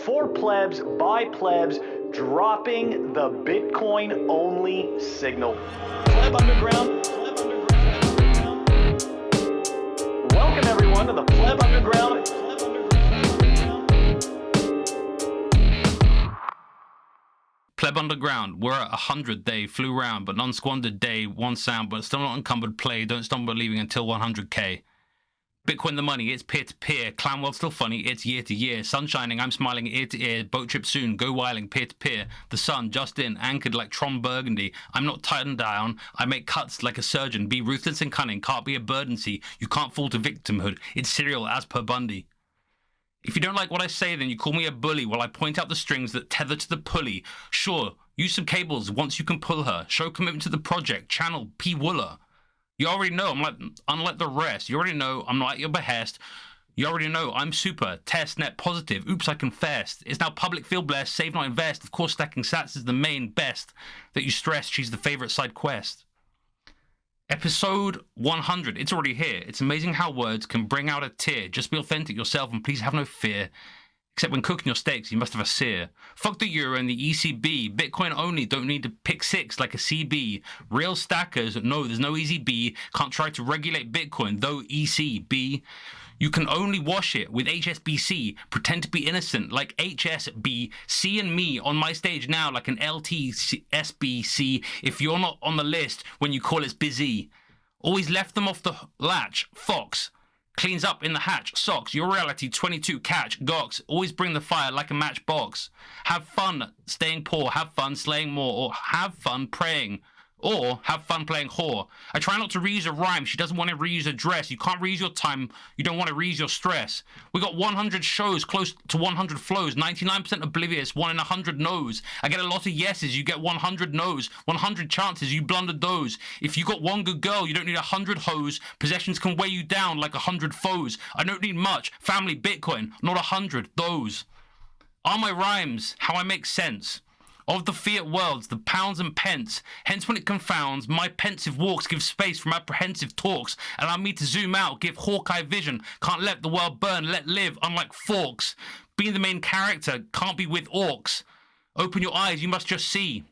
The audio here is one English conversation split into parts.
for plebs by plebs dropping the Bitcoin only signal. Pleb Underground. Welcome everyone to the Pleb Underground. Pleb Underground, we're at a hundred day, flew round, but non squandered day, one sound, but still not encumbered play, don't stumble leaving until 100k. Bitcoin the money, it's peer to peer. Clown world still funny, it's year to year. Sun shining, I'm smiling ear to ear. Boat trip soon, go whiling, peer to peer. The sun just in, anchored like Tron Burgundy. I'm not tightened down, I make cuts like a surgeon. Be ruthless and cunning, can't be a burden. See, You can't fall to victimhood, it's serial as per Bundy. If you don't like what I say, then you call me a bully while I point out the strings that tether to the pulley. Sure, use some cables once you can pull her. Show commitment to the project. Channel P. Wooler. You already know I'm like, unlike the rest. You already know I'm not at your behest. You already know I'm super, test, net positive. Oops, I confessed. It's now public, feel blessed, save, not invest. Of course, stacking sats is the main best that you stress. She's the favorite side quest. Episode 100. It's already here. It's amazing how words can bring out a tear. Just be authentic yourself and please have no fear. Except when cooking your steaks, you must have a sear. Fuck the euro and the ECB. Bitcoin only, don't need to pick six like a CB. Real stackers, no, there's no easy B. Can't try to regulate Bitcoin, though ECB. You can only wash it with HSBC. Pretend to be innocent like HSBC and me on my stage now like an LTSBC. If you're not on the list when you call it's busy. Always left them off the latch. Fox. Cleans up in the hatch. Socks. Your reality 22. Catch. Gox. Always bring the fire like a matchbox. Have fun staying poor. Have fun slaying more. Or have fun praying. Or have fun playing whore. I try not to reuse a rhyme. She doesn't want to reuse a dress. You can't reuse your time. You don't want to reuse your stress. We got 100 shows, close to 100 flows. 99% oblivious, 1 in 100 knows. I get a lot of yeses. You get 100 no's. 100 chances. You blundered those. If you got one good girl, you don't need 100 hoes. Possessions can weigh you down like 100 foes. I don't need much. Family, Bitcoin, not 100. Those are my rhymes. How I make sense of the fiat worlds, the pounds and pence. Hence, when it confounds, my pensive walks give space from apprehensive talks. Allow me to zoom out, give Hawkeye vision. Can't let the world burn, let live, unlike forks. Being the main character can't be with orcs. Open your eyes, you must just see.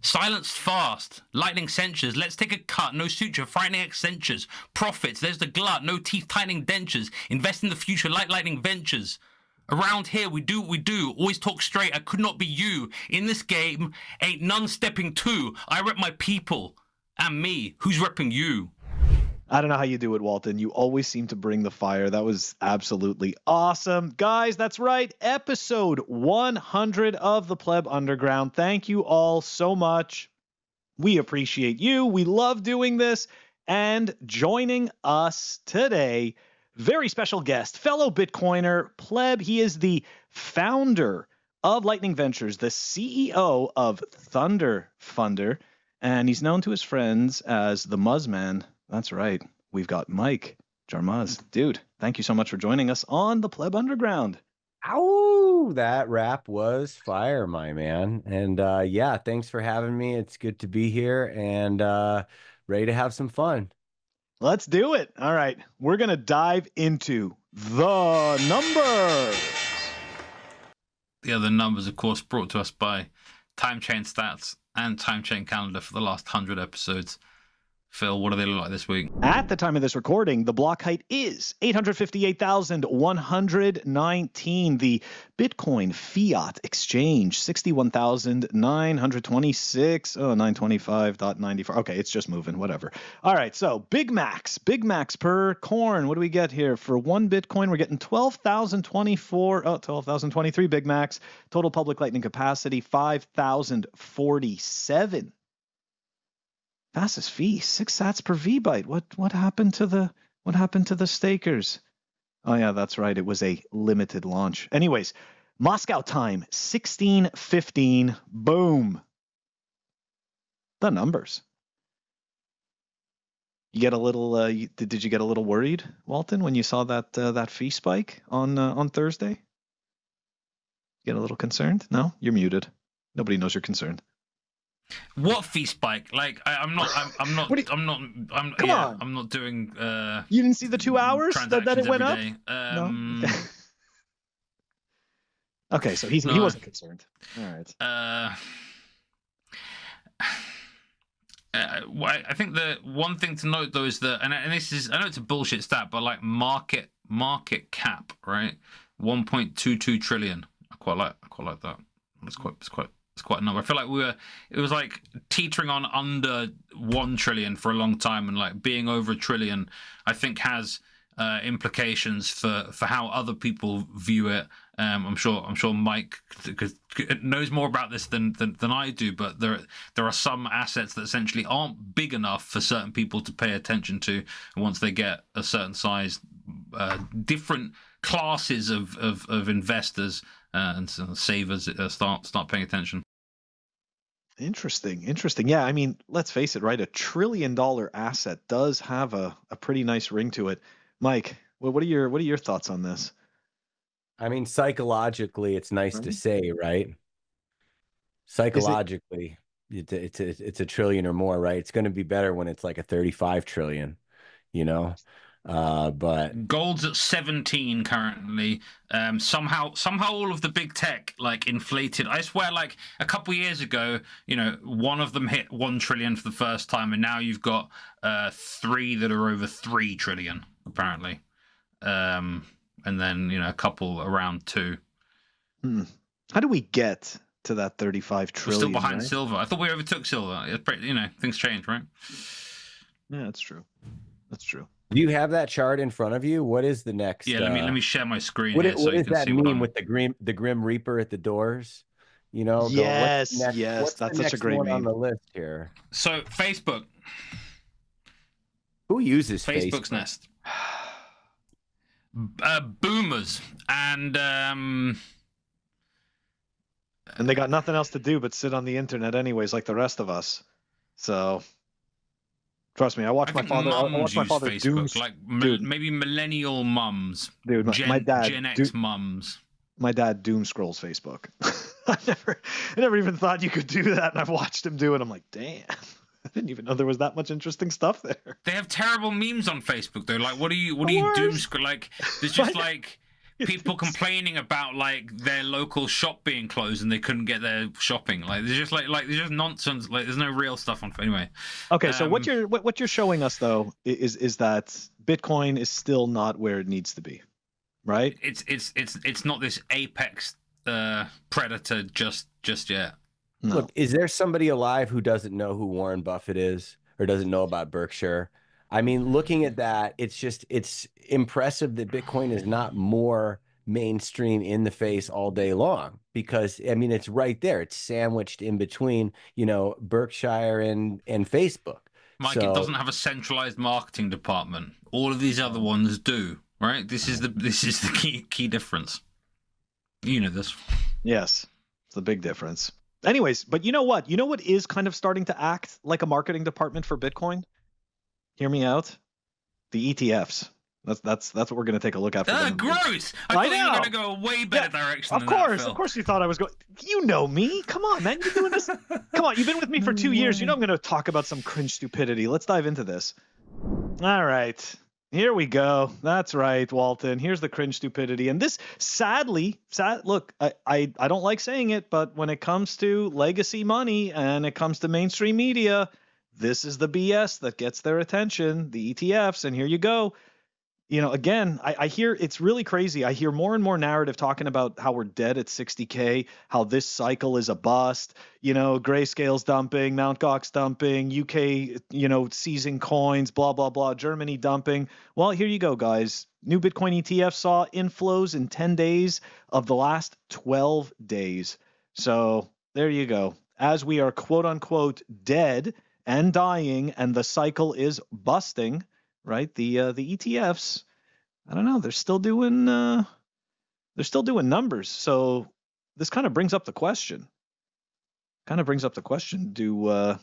Silenced fast, lightning censures. Let's take a cut, no suture, frightening accentures. Profits, there's the glut, no teeth tightening dentures. Invest in the future like lightning ventures. Around here, we do what we do. Always talk straight. I could not be you. In this game, ain't none stepping to. I rep my people and me. Who's repping you? I don't know how you do it, Walton. You always seem to bring the fire. That was absolutely awesome. Guys, that's right. Episode 100 of the Pleb Underground. Thank you all so much. We appreciate you. We love doing this. And joining us today very special guest, fellow Bitcoiner, Pleb. He is the founder of Lightning Ventures, the CEO of Thunder Funder, and he's known to his friends as the Muzzman. That's right. We've got Mike Jarmuz. Dude, thank you so much for joining us on the Pleb Underground. Ow, that rap was fire, my man. And uh, yeah, thanks for having me. It's good to be here and uh, ready to have some fun. Let's do it. All right. We're going to dive into the numbers. The other numbers, of course, brought to us by Time Chain Stats and Time Chain Calendar for the last 100 episodes. Phil, what do they look like this week? At the time of this recording, the block height is 858,119. The Bitcoin fiat exchange, 61,926. Oh, 925.94. Okay, it's just moving, whatever. All right, so Big Macs, Big Macs per coin. What do we get here? For one Bitcoin, we're getting 12,024. Oh, 12,023 Big Macs. Total public lightning capacity, 5,047 fastest fee six sats per v byte what what happened to the what happened to the stakers? Oh yeah that's right. It was a limited launch. Anyways moscow time 1615 boom. The numbers. You get a little uh, you, did you get a little worried walton when you saw that uh, that fee spike on uh, on thursday? Get a little concerned? No? You're muted. Nobody knows you're concerned what fee spike? Like I, am not. I'm, I'm not. You, I'm not. I'm. Come yeah, on. I'm not doing. Uh, you didn't see the two hours that, that it went up. Um, no. Okay, so he's he wasn't concerned. All right. Uh, uh, I think the one thing to note though is that, and, and this is, I know it's a bullshit stat, but like market market cap, right? One point two two trillion. I quite like, I quite like that. It's quite, it's quite, it's quite a number. I feel like we were, it was like teetering on under one trillion for a long time, and like being over a trillion, I think has uh, implications for for how other people view it. Um, I'm sure I'm sure Mike knows more about this than, than than I do, but there there are some assets that essentially aren't big enough for certain people to pay attention to. Once they get a certain size, uh, different classes of of, of investors uh, and savers uh, start start paying attention. Interesting. Interesting. Yeah, I mean, let's face it, right? A trillion dollar asset does have a, a pretty nice ring to it. Mike, what, what are your what are your thoughts on this? I mean, psychologically, it's nice to say, right? Psychologically, it's a, it's a, it's a trillion or more, right? It's going to be better when it's like a 35 trillion, you know? Uh, but Gold's at 17 currently. Um, somehow, somehow, all of the big tech like inflated. I swear, like a couple years ago, you know, one of them hit one trillion for the first time, and now you've got uh, three that are over three trillion apparently. Um, and then you know a couple around two. Hmm. How do we get to that 35 trillion? We're still behind right? silver. I thought we overtook silver. It's pretty, you know, things change, right? Yeah, that's true. That's true. Do you have that chart in front of you? What is the next? Yeah. Let me uh, let me share my screen What, here it, so what you does can that see what mean with the grim the grim reaper at the doors? You know, go, what's Yes, next- yes, what's that's such a great one on the list here. So Facebook, Who uses Facebook's Facebook? nest. Uh, boomers and um, And they got nothing else to do but sit on the internet anyways, like the rest of us. So trust me, I watched I my father. I watched my father Facebook, doom. like dude. maybe millennial mums, dude, my, Gen, my dad. Gen X dude, mums. my dad doom scrolls Facebook. I never, I never even thought you could do that, and I've watched him do it. I'm like, damn, I didn't even know there was that much interesting stuff there. They have terrible memes on Facebook though. Like, what are you? What are The you doom scroll? Like, there's just like people complaining about like their local shop being closed and they couldn't get their shopping. Like, there's just like like there's just nonsense. Like, there's no real stuff on. Anyway, Okay, so what Um, you're what, what you're showing us though is is that Bitcoin is still not where it needs to be, right? it's it's it's it's not this apex uh, predator just just yet. No. Look, is there somebody alive who doesn't know who Warren Buffett is or doesn't know about Berkshire? I mean, mm-hmm. looking at that, it's just it's impressive that Bitcoin is not more mainstream in the face all day long because I mean it's right there. It's sandwiched in between, you know, Berkshire and and Facebook. Mike, So- it doesn't have a centralized marketing department. All of these other ones do, right? This is the this is the key key difference. You know this. Yes, it's the big difference. Anyways, but you know what? You know what is kind of starting to act like a marketing department for Bitcoin? Hear me out. The ETFs. That's that's that's what we're going to take a look at. For Uh, gross! I, I thought you were going to go a way better direction Of than that, course, Phil. of course, you thought I was going. You know me. Come on, man. You're doing this. Come on, you've been with me for two years. You know I'm going to talk about some cringe stupidity. Let's dive into this. All right. Here we go. That's right, Walton. Here's the cringe stupidity. And this, sadly, sad. Look, I, I, I don't like saying it, but when it comes to legacy money and it comes to mainstream media, this is the BS that gets their attention. The ETFs. And here you go you know, again, I, I hear it's really crazy. I hear more and more narrative talking about how we're dead at 60K, how this cycle is a bust, you know, grayscale's dumping, Mount Gox dumping, UK, you know, seizing coins, blah, blah, blah, Germany dumping. Well, here you go, guys. New Bitcoin ETF saw inflows in 10 days of the last 12 days. So there you go. As we are quote unquote dead and dying, and the cycle is busting right? The uh, the ETFs, I don't know, they're still doing uh, they're still doing numbers. So this kind of brings up the question. Kind of brings up the question: Do uh,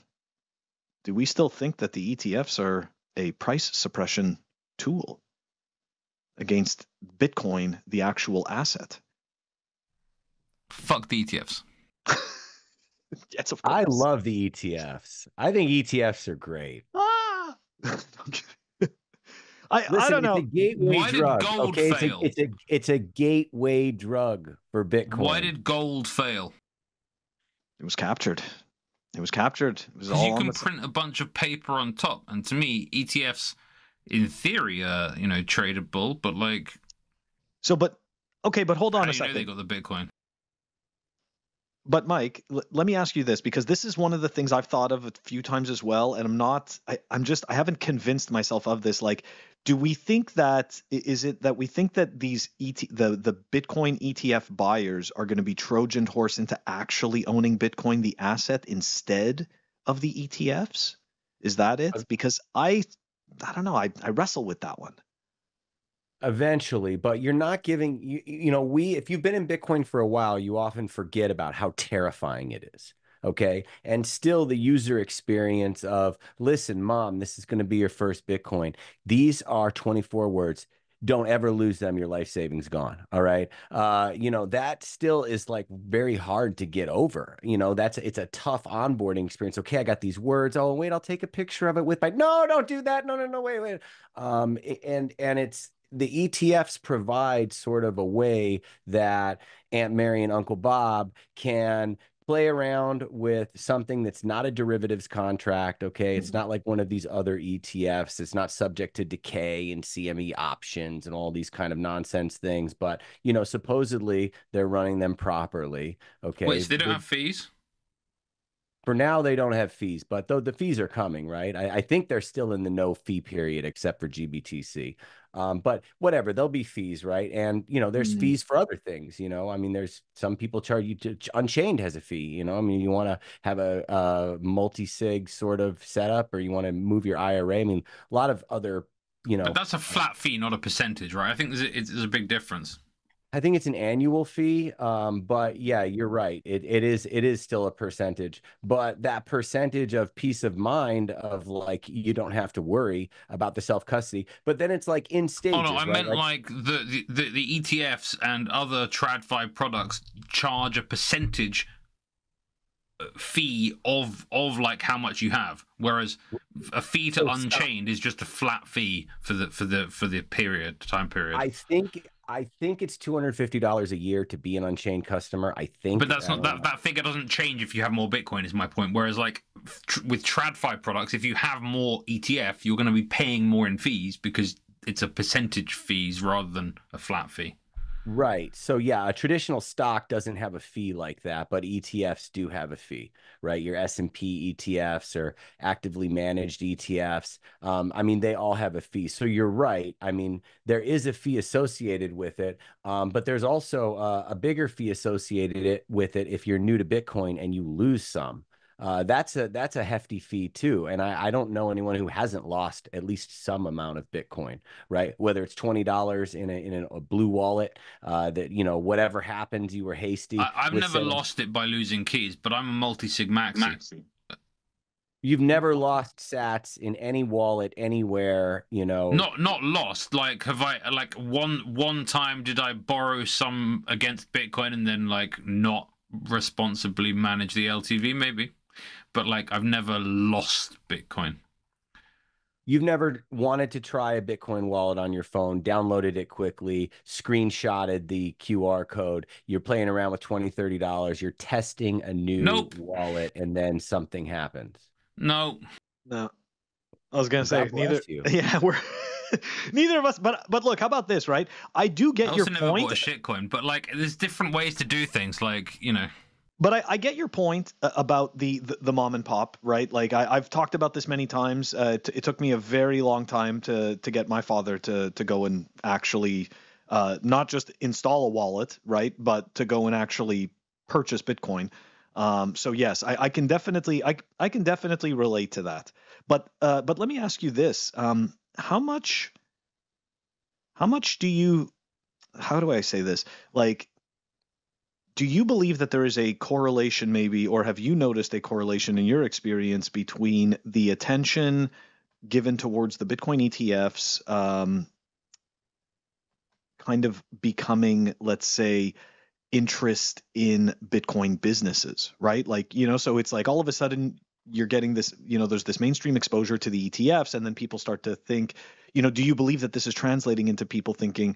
do we still think that the ETFs are a price suppression tool against Bitcoin, the actual asset? Fuck the ETFs. yes, of course. I love the ETFs. I think ETFs are great. Ah! I, Listen, I don't know. It's a gateway Why did drug. gold okay, fail? It's a, it's a it's a gateway drug for Bitcoin. Why did gold fail? It was captured. It was captured. It was Because all you can the print a bunch of paper on top, and to me, ETFs, in theory, are you know tradable, but like, So, but okay, but hold on do a you know second. they got the Bitcoin? But Mike, l- let me ask you this because this is one of the things I've thought of a few times as well, and I'm not. I, I'm just. I haven't convinced myself of this. Like, do we think that is it that we think that these ET the the Bitcoin ETF buyers are going to be Trojan horse into actually owning Bitcoin, the asset, instead of the ETFs? Is that it? Because I, I don't know. I I wrestle with that one. Eventually, but you're not giving you you know we if you've been in Bitcoin for a while, you often forget about how terrifying it is. Okay. And still the user experience of listen, mom, this is going to be your first Bitcoin. These are 24 words. Don't ever lose them. Your life savings gone. All right. Uh, you know, that still is like very hard to get over. You know, that's it's a tough onboarding experience. Okay, I got these words. Oh, wait, I'll take a picture of it with my no, don't do that. No, no, no, wait, wait. Um, and and it's the ETFs provide sort of a way that Aunt Mary and Uncle Bob can play around with something that's not a derivatives contract. Okay. It's mm-hmm. not like one of these other ETFs. It's not subject to decay and CME options and all these kind of nonsense things. But, you know, supposedly they're running them properly. Okay. Wait, so they don't have fees? For now they don't have fees but though the fees are coming right I, I think they're still in the no fee period except for gbtc um, but whatever there'll be fees right and you know there's Mm. fees for other things you know i mean there's some people charge you to unchained has a fee you know i mean you want to have a, a multi-sig sort of setup or you want to move your ira i mean a lot of other you know But that's a flat fee, not a percentage, right? I think there's a, it's, there's a big difference. I think it's an annual fee, um, but yeah, you're right. It it is it is still a percentage, but that percentage of peace of mind of like you don't have to worry about the self custody. But then it's like in stages. Oh no, I right? meant like the, the, the, the ETFs and other TradFi products charge a percentage uh, fee of of like how much you have, whereas a fee to Unchained is just a flat fee for the for the for the period time period. I think I think it's two hundred fifty dollars a year to be an Unchained customer. I think, But that's not that, that figure doesn't change if you have more Bitcoin. Is my point. Whereas like tr- with TradFi products, if you have more ETF, you're going to be paying more in fees because it's a percentage fees rather than a flat fee. Right. So yeah, a traditional stock doesn't have a fee like that, but ETFs do have a fee, right? Your S&P ETFs or actively managed ETFs. Um, I mean, they all have a fee. So you're right. I mean, there is a fee associated with it, um, but there's also uh, a bigger fee associated it with it if you're new to Bitcoin and you lose some. Uh, that's a that's a hefty fee too, and I, I don't know anyone who hasn't lost at least some amount of Bitcoin, right? Whether it's twenty dollars in a in a blue wallet, uh, that you know whatever happens, you were hasty. I, I've never sending- lost it by losing keys, but I'm a multi-sig maxi. You've never lost Sats in any wallet anywhere, you know. Not not lost. Like have I like one one time did I borrow some against Bitcoin and then like not responsibly manage the LTV maybe, but like I've never lost Bitcoin. You've never wanted to try a Bitcoin wallet on your phone, downloaded it quickly, screenshotted the QR code. You're playing around with $20, $30. You're testing a new Nope. wallet, and then something happens. No, No, I was gonna God say neither. bless you. Yeah, we're neither of us. But but look, how about this? Right, I do I get also your never point. bought a shitcoin, but like there's different ways to do things. Like you know, But I, I get your point uh, about the, the the mom and pop, right? Like I, I've talked about this many times. Uh, it, it took me a very long time to to get my father to to go and actually uh, not just install a wallet, right, but to go and actually purchase Bitcoin. Um, so yes, I, I can definitely I I can definitely relate to that. But uh, but let me ask you this: um, how much how much do you how do I say this like do you believe that there is a correlation maybe or have you noticed a correlation in your experience between the attention given towards the bitcoin etfs um, kind of becoming let's say interest in bitcoin businesses right? Like you know so it's like all of a sudden you're getting this, you know, there's this mainstream exposure to the ETFs, and then people start to think, you know, do you believe that this is translating into people thinking,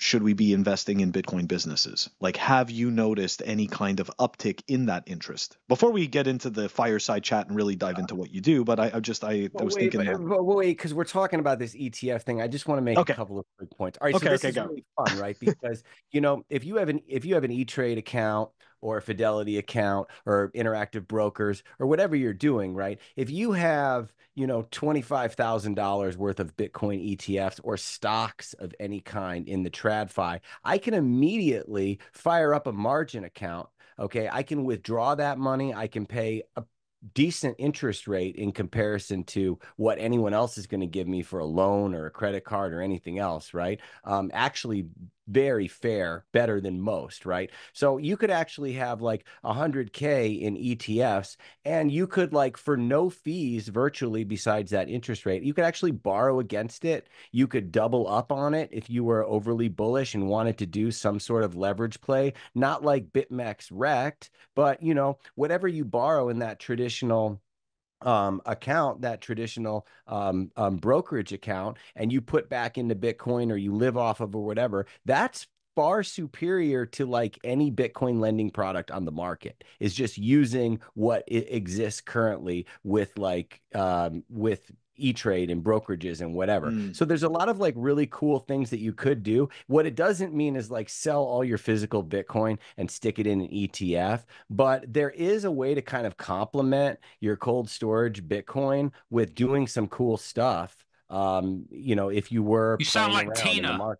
should we be investing in Bitcoin businesses? Like, have you noticed any kind of uptick in that interest? Before we get into the fireside chat and really dive uh, into what you do, but I, I just I, I was wait, thinking. But, but wait, because we're talking about this ETF thing, I just want to make Okay. a couple of quick points. All right, Okay, so this okay, is go. really fun, right? Because you know, if you have an if you have an E Trade account or a Fidelity account or Interactive Brokers or whatever you're doing, right? If you have you know twenty five thousand dollars worth of Bitcoin ETFs or stocks of any kind in the TradFi, I can immediately fire up a margin account. Okay, I can withdraw that money. I can pay a decent interest rate in comparison to what anyone else is going to give me for a loan or a credit card or anything else, right? Um, actually, very fair, better than most, right? So you could actually have like 100K in ETFs, and you could, like, for no fees virtually besides that interest rate, you could actually borrow against it. You could double up on it if you were overly bullish and wanted to do some sort of leverage play, not like BitMEX wrecked, but you know, whatever you borrow in that traditional um, account, that traditional um, um, brokerage account, and you put back into Bitcoin or you live off of or whatever, that's far superior to like any Bitcoin lending product on the market. Is just using what exists currently with like um, with E-Trade and brokerages and whatever. Mm. So there's a lot of like really cool things that you could do. What it doesn't mean is like sell all your physical Bitcoin and stick it in an ETF, but there is a way to kind of complement your cold storage Bitcoin with doing some cool stuff. Um, you know, if you were You sound like around in the Tina.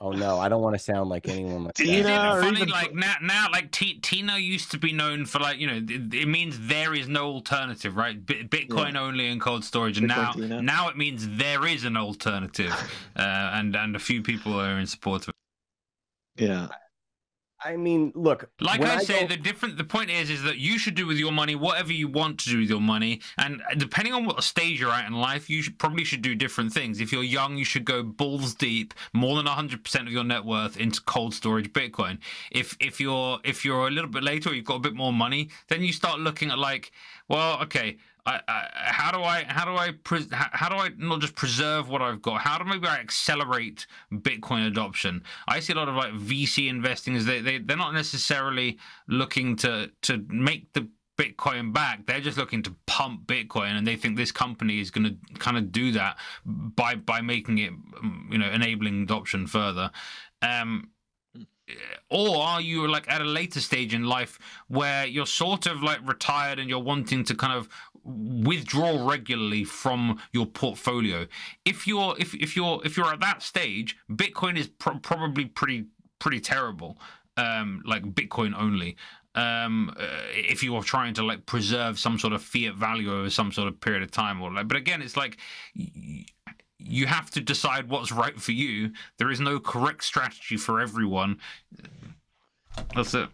Market. Oh no, I don't want to sound like anyone like Tina, Isn't that. or funny, even- like now, now, like T- Tina used to be known for like you know, it, it means there is no alternative, right? B- Bitcoin only and cold storage, and Bitcoin now Tina. now it means there is an alternative, uh, and and a few people are in support of it. Yeah. I mean, look, Like when I, say, go- the different the point is is that you should do with your money whatever you want to do with your money, and depending on what stage you're at in life, you should, probably should do different things. If you're young, you should go balls deep, more than 100% of your net worth into cold storage Bitcoin. If if you're if you're a little bit later, or you've got a bit more money, then you start looking at like, well, okay. I, I, how do I how do I pres- how, do I not just preserve what I've got? How do maybe I accelerate Bitcoin adoption? I see a lot of like VC investing is they, they they're not necessarily looking to to make the Bitcoin back. They're just looking to pump Bitcoin, and they think this company is going to kind of do that by by making it um, you know enabling adoption further. Um, or are you like at a later stage in life where you're sort of like retired and you're wanting to kind of withdraw regularly from your portfolio. If you're if, if you're if you're at that stage bitcoin is pro- probably pretty pretty terrible um like bitcoin only. Um uh, if you are trying to like preserve some sort of fiat value over some sort of period of time or like but again it's like y- you have to decide what's right for you. There is no correct strategy for everyone. That's it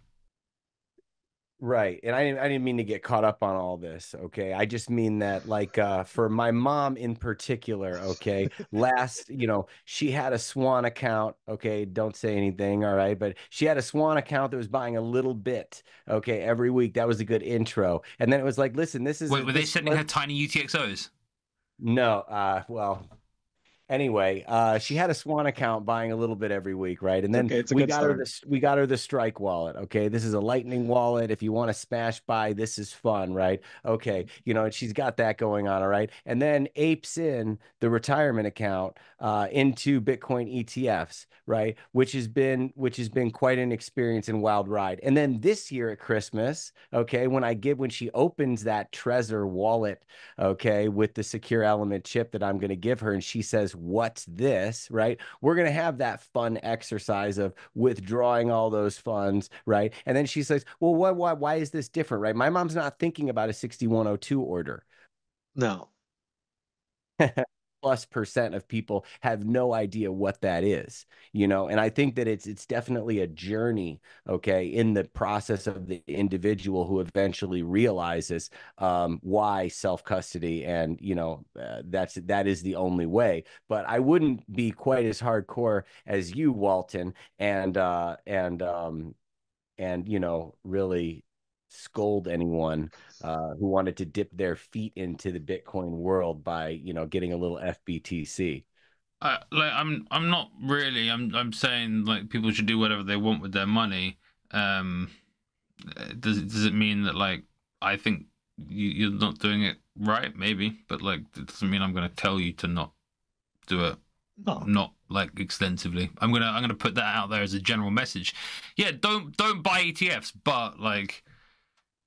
Right. And I didn't I didn't mean to get caught up on all this. Okay. I just mean that like uh for my mom in particular, okay, last, you know, she had a swan account. Okay, don't say anything, all right. But she had a swan account that was buying a little bit, okay, every week. That was a good intro. And then it was like, listen, this is Wait, were they sending her tiny UTXOs? no, uh, well, anyway, uh, she had a Swan account buying a little bit every week, right? And then okay, we got her start. the we got her the Strike wallet. Okay, this is a Lightning wallet. If you want to smash buy, this is fun, right? Okay, you know, and she's got that going on, all right. And then apes in the retirement account uh, into Bitcoin ETFs, right? Which has been which has been quite an experience and wild ride. And then this year at Christmas, okay, when I give when she opens that Trezor wallet okay, with the secure element chip that I'm going to give her. And she says, What's this? Right. We're going to have that fun exercise of withdrawing all those funds. Right. And then she says, Well, why, why, why is this different? Right. My mom's not thinking about a 6102 order. No. Plus percent of people have no idea what that is, you know, and I think that it's it's definitely a journey, okay, in the process of the individual who eventually realizes um, why self custody, and you know, uh, that's that is the only way. But I wouldn't be quite as hardcore as you, Walton, and uh, and um, and you know, really scold anyone uh, who wanted to dip their feet into the Bitcoin world by you know getting a little FBTC. Uh, like I'm, I'm not really. I'm, I'm saying like people should do whatever they want with their money. Um, does it, does it mean that like I think you, you're not doing it right? Maybe, but like it doesn't mean I'm going to tell you to not do it. No. Not like extensively. I'm gonna I'm gonna put that out there as a general message. Yeah, don't don't buy ETFs, but like,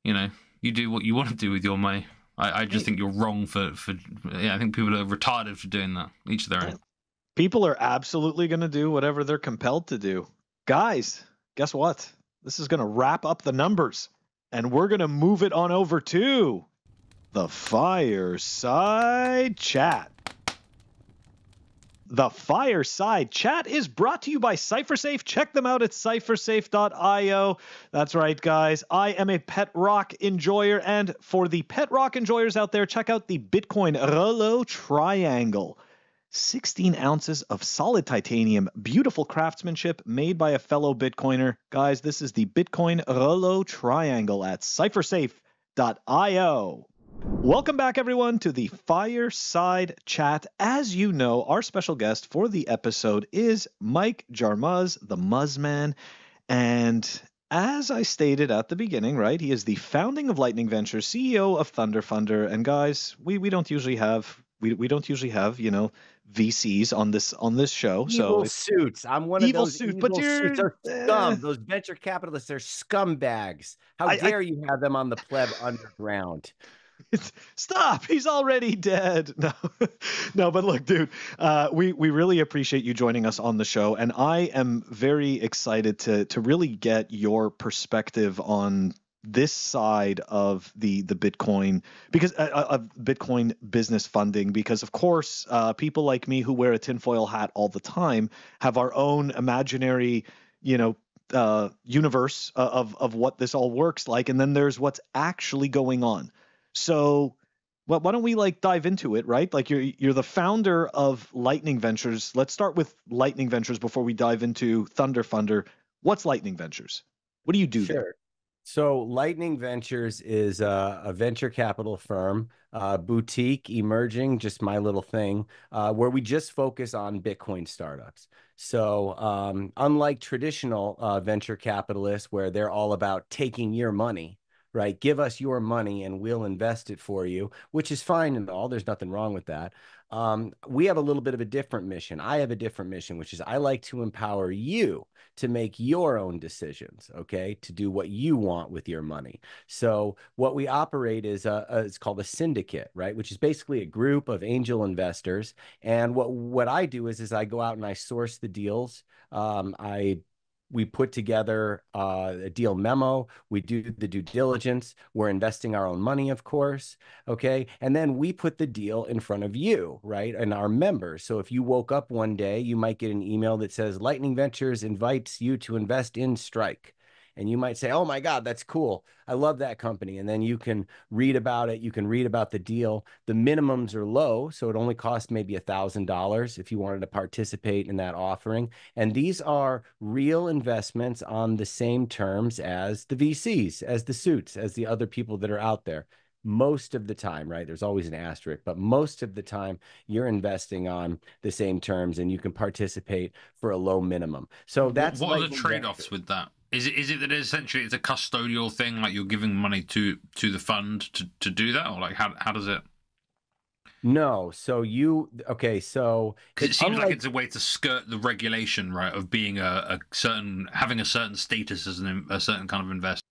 you know, you do what you want to do with your money. I, I just think you're wrong for for yeah. I think people are retarded for doing that. Each of their own. People are absolutely going to do whatever they're compelled to do. Guys, guess what? This is going to wrap up the numbers, and we're going to move it on over to the fireside chat. The Fireside Chat is brought to you by CypherSafe. Check them out at cyphersafe.io. That's right, guys. I am a pet rock enjoyer. And for the pet rock enjoyers out there, check out the Bitcoin Rolo Triangle. 16 ounces of solid titanium, beautiful craftsmanship made by a fellow Bitcoiner. Guys, this is the Bitcoin Rolo Triangle at cyphersafe.io. Welcome back, everyone, to the Fireside Chat. As you know, our special guest for the episode is Mike Jarmuz, the Muzzman. And as I stated at the beginning, right, he is the founding of Lightning Ventures, CEO of Thunder Funder. And guys, we, we don't usually have we, we don't usually have you know VCs on this on this show. Evil so suits. I'm one of evil those suits, evil but you're- suits are eh. scum. Those venture capitalists are scumbags. How I- I- dare you have them on the pleb underground? Stop he's already dead. No no but look dude uh, we we really appreciate you joining us on the show and i am very excited to to really get your perspective on this side of the the bitcoin because uh, uh, of bitcoin business funding because of course uh, people like me who wear a tinfoil hat all the time have our own imaginary you know uh, universe uh, of of what this all works like and then there's what's actually going on so, well, why don't we like dive into it, right? Like you're you're the founder of Lightning Ventures. Let's start with Lightning Ventures before we dive into Thunder Funder. What's Lightning Ventures? What do you do there? So, Lightning Ventures is a, a venture capital firm, uh, boutique, emerging, just my little thing, uh, where we just focus on Bitcoin startups. So, um, unlike traditional uh, venture capitalists, where they're all about taking your money, right? Give us your money and we'll invest it for you, which is fine and all. There's nothing wrong with that. Um, we have a little bit of a different mission. I have a different mission, which is I like to empower you to make your own decisions, okay, to do what you want with your money. So what we operate is a, a, it's called a syndicate, right, which is basically a group of angel investors. And what what I do is is I go out and I source the deals. Um, I we put together uh, a deal memo. We do the due diligence. We're investing our own money, of course. Okay. And then we put the deal in front of you, right? And our members. So if you woke up one day, you might get an email that says Lightning Ventures invites you to invest in Strike and you might say, "Oh my God, that's cool! I love that company." And then you can read about it. You can read about the deal. The minimums are low, so it only costs maybe a thousand dollars if you wanted to participate in that offering. And these are real investments on the same terms as the VCs, as the suits, as the other people that are out there. Most of the time, right? There's always an asterisk, but most of the time you're investing on the same terms and you can participate for a low minimum. So that's what are the trade-offs with that? Is it is it that essentially it's a custodial thing, like you're giving money to to the fund to, to do that, or like how how does it? No, so you okay? So Because it it's seems like it's a way to skirt the regulation, right, of being a, a certain having a certain status as an, a certain kind of investor.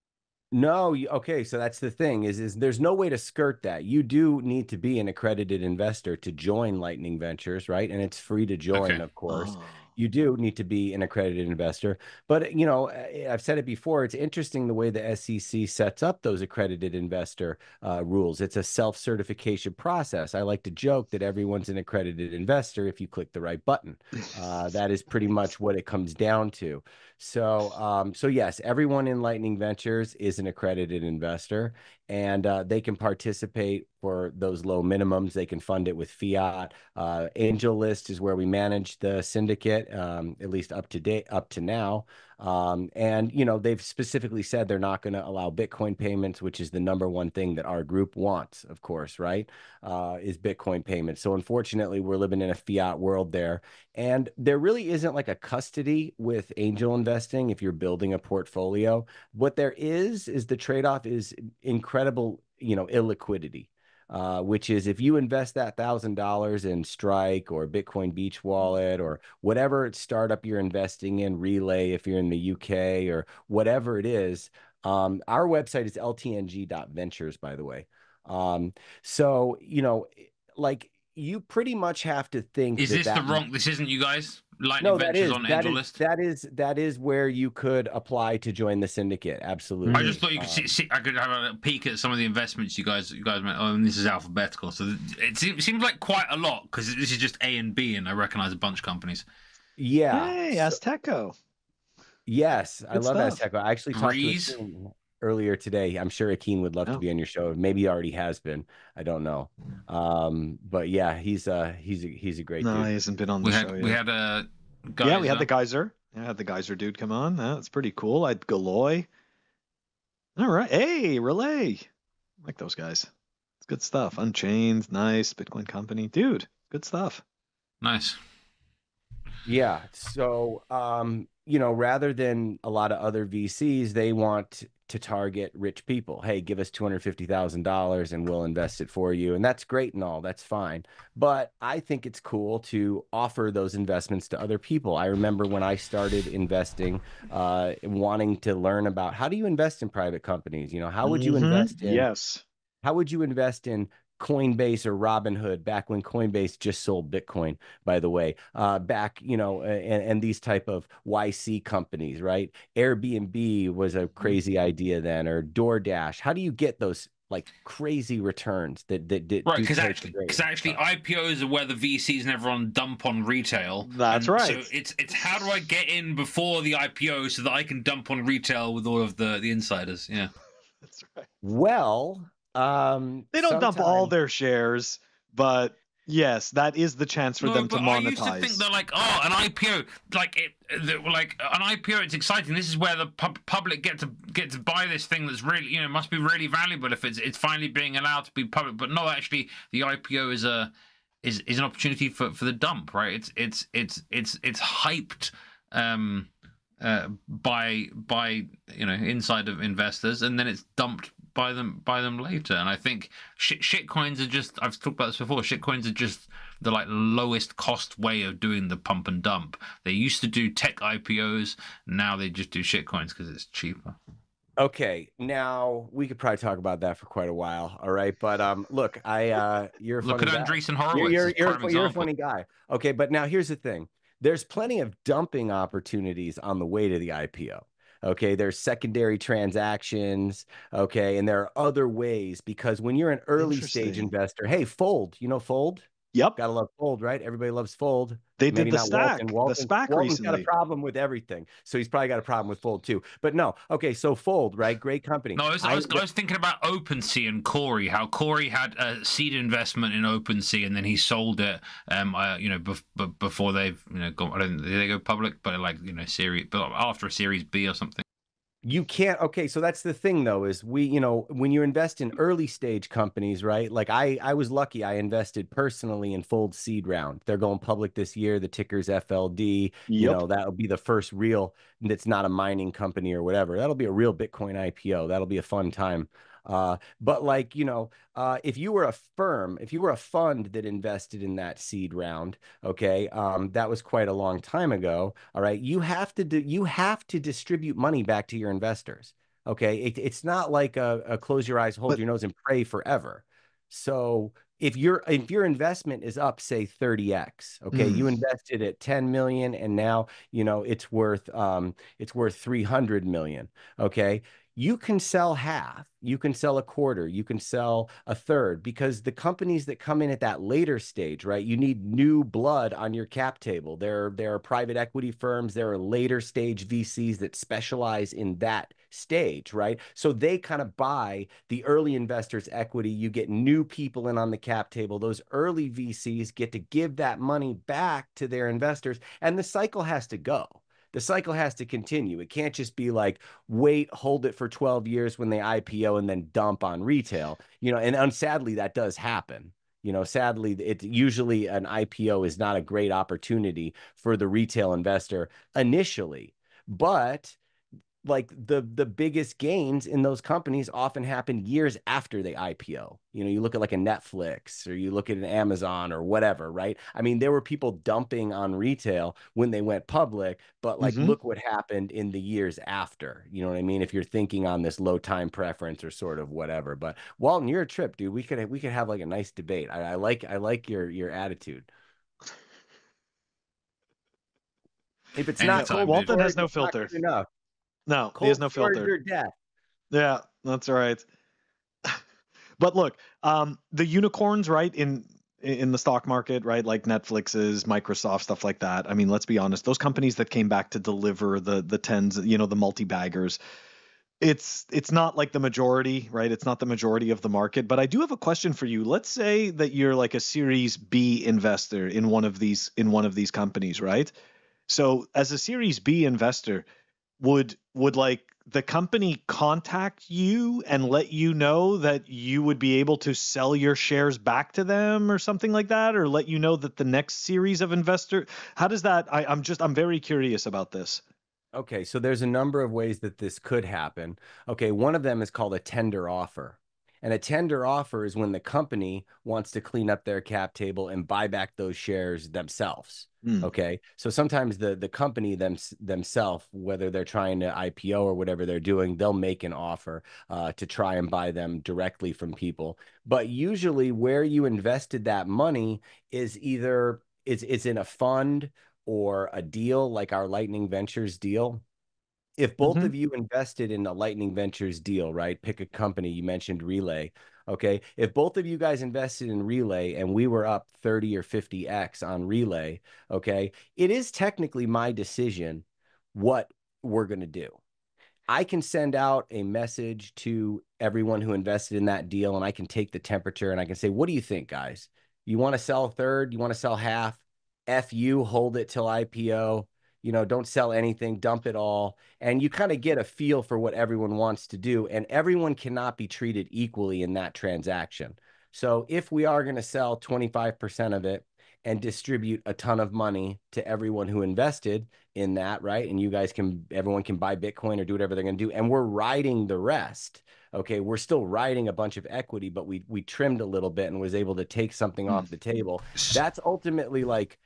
No, okay, so that's the thing is is there's no way to skirt that. You do need to be an accredited investor to join Lightning Ventures, right? And it's free to join, Okay. of course. Oh. You do need to be an accredited investor. But, you know, I've said it before, it's interesting the way the SEC sets up those accredited investor uh, rules. It's a self-certification process. I like to joke that everyone's an accredited investor if you click the right button. Uh, that is pretty much what it comes down to. So, um, so yes, everyone in Lightning Ventures is an accredited investor, and uh, they can participate for those low minimums. They can fund it with fiat. Uh, Angel List is where we manage the syndicate, um, at least up to date, up to now. Um, and you know they've specifically said they're not going to allow Bitcoin payments, which is the number one thing that our group wants, of course, right? Uh, is Bitcoin payments. So unfortunately, we're living in a fiat world there, and there really isn't like a custody with angel investing if you're building a portfolio. What there is is the trade off is incredible, you know, illiquidity uh, which is if you invest that thousand dollars in Strike or Bitcoin Beach Wallet or whatever startup you're investing in, Relay if you're in the UK or whatever it is. Um, our website is ltng.ventures, by the way. Um, so you know, like you pretty much have to think. Is that this that the wrong? This isn't you guys. no, Lightning that Ventures is on that Angel is, List. that is that is where you could apply to join the syndicate. Absolutely. I just thought you could Um, see, see. I could have a peek at some of the investments you guys, you guys made. Oh, and this is alphabetical, so it seems, like quite a lot because this is just A and B, and I recognize a bunch of companies. yeah. Hey, Azteco. Yes, I love stuff. Azteco. I actually talked Breeze? to Akeem earlier today. I'm sure Akeem would love Oh. to be on your show. Maybe he already has been. I don't know. Um, but yeah, he's uh he's a he's a great No, dude. he hasn't been on the We show had yet. we had a guy. yeah, we had the geyser. Yeah, I had the geyser dude come on. That's pretty cool. I had Galoy. All right. Hey, Relay. I like those guys. It's good stuff. Unchained, nice. Bitcoin company. Dude, good stuff. nice. Yeah. So, um, you know, rather than a lot of other VCs, they want to target rich people. Hey, give us $250,000 and we'll invest it for you. And that's great and all. That's fine. But I think it's cool to offer those investments to other people. I remember when I started investing, uh, wanting to learn about how do you invest in private companies? You know, how would you Mhm. invest in Yes. how would you invest in Coinbase or Robinhood back when Coinbase just sold Bitcoin, by the way, uh, back, you know, and, and these type of YC companies, right? Airbnb was a crazy idea then, or DoorDash. How do you get those like crazy returns that that, that Right, because actually, because actually, stuff? IPOs are where the VCs and everyone dump on retail. That's And right. So it's it's how do I get in before the IPO so that I can dump on retail with all of the the insiders? Yeah. That's right. well, um, They don't dump all their shares, but yes, that is the chance for No, them to monetize. I used to think they're like, oh, an IPO, like it, like an IPO. It's exciting. This is where the pub- public get to get to buy this thing that's really, you know, must be really valuable if it's it's finally being allowed to be public. But no, actually, the IPO is a is is an opportunity for for the dump, right? It's it's it's it's it's hyped. Um, uh, by by you know inside of investors, and then it's dumped by them buy them later. And I think shit shit coins are just I've talked about this before. Shit coins are just the like lowest cost way of doing the pump and dump. They used to do tech IPOs, now they just do shit coins because it's cheaper. Okay, now we could probably talk about that for quite a while. All right, but um, look, I uh, you're a Look funny at guy. Andreessen You're Horowitz. you're you're, prime a- you're a funny guy. Okay, but now here's the thing. There's plenty of dumping opportunities on the way to the IPO. Okay, there's secondary transactions. Okay, and there are other ways because when you're an early stage investor, hey, Fold, you know Fold? Yep. Gotta love Fold, right? Everybody loves Fold. They Maybe did the not stack, Walton. the Walton, SPAC Walton's got a problem with everything, so he's probably got a problem with Fold too. But no, okay, so Fold, right? Great company. No, I was, I, I- was, I was thinking about OpenSea and Corey. How Corey had a seed investment in OpenSea and then he sold it. Um, uh, you know, bef- before they've you know gone. I don't did they go public, but like you know, series, but after a Series B or something. You can't okay so that's the thing though is we you know when you invest in early stage companies right like i i was lucky i invested personally in fold seed round. They're going public this year the ticker's fld you know that'll be the first real that's not a mining company or whatever that'll be a real bitcoin ipo that'll be a fun time uh but like you know uh if you were a firm if you were a fund that invested in that seed round okay um that was quite a long time ago all right you have to do you have to distribute money back to your investors okay? It, it's not like a, a close your eyes hold But- your nose and pray forever. So if your if your investment is up say 30x okay Mm. you invested at 10 million and now you know it's worth um it's worth 300 million okay you can sell half you can sell a quarter you can sell a third because the companies that come in at that later stage right you need new blood on your cap table. There there are private equity firms there are later stage vcs that specialize in that stage right? So they kind of buy the early investors equity you get new people in on the cap table. Those early vcs get to give that money back to their investors and the cycle has to go The cycle has to continue. It can't just be like wait, hold it for 12 years when they IPO and then dump on retail. You know, and, and sadly that does happen. You know, sadly, it usually an IPO is not a great opportunity for the retail investor initially, but like the the biggest gains in those companies often happen years after they IPO. You know, you look at like a Netflix or you look at an Amazon or whatever, right? I mean, there were people dumping on retail when they went public, but like mm-hmm. look what happened in the years after. You know what I mean? If you're thinking on this low time preference or sort of whatever. But Walton, you're a trip, dude. We could we could have like a nice debate. I, I like I like your your attitude. If it's not Walton has no filter. Enough. No, Cold he has no filter. Yeah, that's right. but look, um, the unicorns, right in in the stock market, right, like Netflix's, Microsoft, stuff like that. I mean, let's be honest; those companies that came back to deliver the the tens, you know, the multi baggers. It's it's not like the majority, right? It's not the majority of the market. But I do have a question for you. Let's say that you're like a Series B investor in one of these in one of these companies, right? So as a Series B investor, would would like the company contact you and let you know that you would be able to sell your shares back to them or something like that? Or let you know that the next series of investor how does that I, i'm just i'm very curious about this. Okay so there's a number of ways that this could happen. Okay one of them is called a tender offer and a tender offer is when the company wants to clean up their cap table and buy back those shares themselves. Mm. Okay. So sometimes the the company them, themselves, whether they're trying to IPO or whatever they're doing, they'll make an offer uh, to try and buy them directly from people. But usually where you invested that money is either it's it's in a fund or a deal like our Lightning Ventures deal if both mm-hmm. of you invested in a Lightning Ventures deal, right? Pick a company. You mentioned Relay. Okay. If both of you guys invested in Relay and we were up 30 or 50x on Relay, okay, it is technically my decision what we're going to do. I can send out a message to everyone who invested in that deal and I can take the temperature and I can say, what do you think, guys? You want to sell a third? You want to sell half? F you, hold it till IPO you know, don't sell anything, dump it all. And you kind of get a feel for what everyone wants to do. And everyone cannot be treated equally in that transaction. So if we are going to sell 25% of it and distribute a ton of money to everyone who invested in that, right? And you guys can, everyone can buy Bitcoin or do whatever they're going to do. And we're riding the rest. Okay. We're still riding a bunch of equity, but we, we trimmed a little bit and was able to take something off mm. the table. That's ultimately like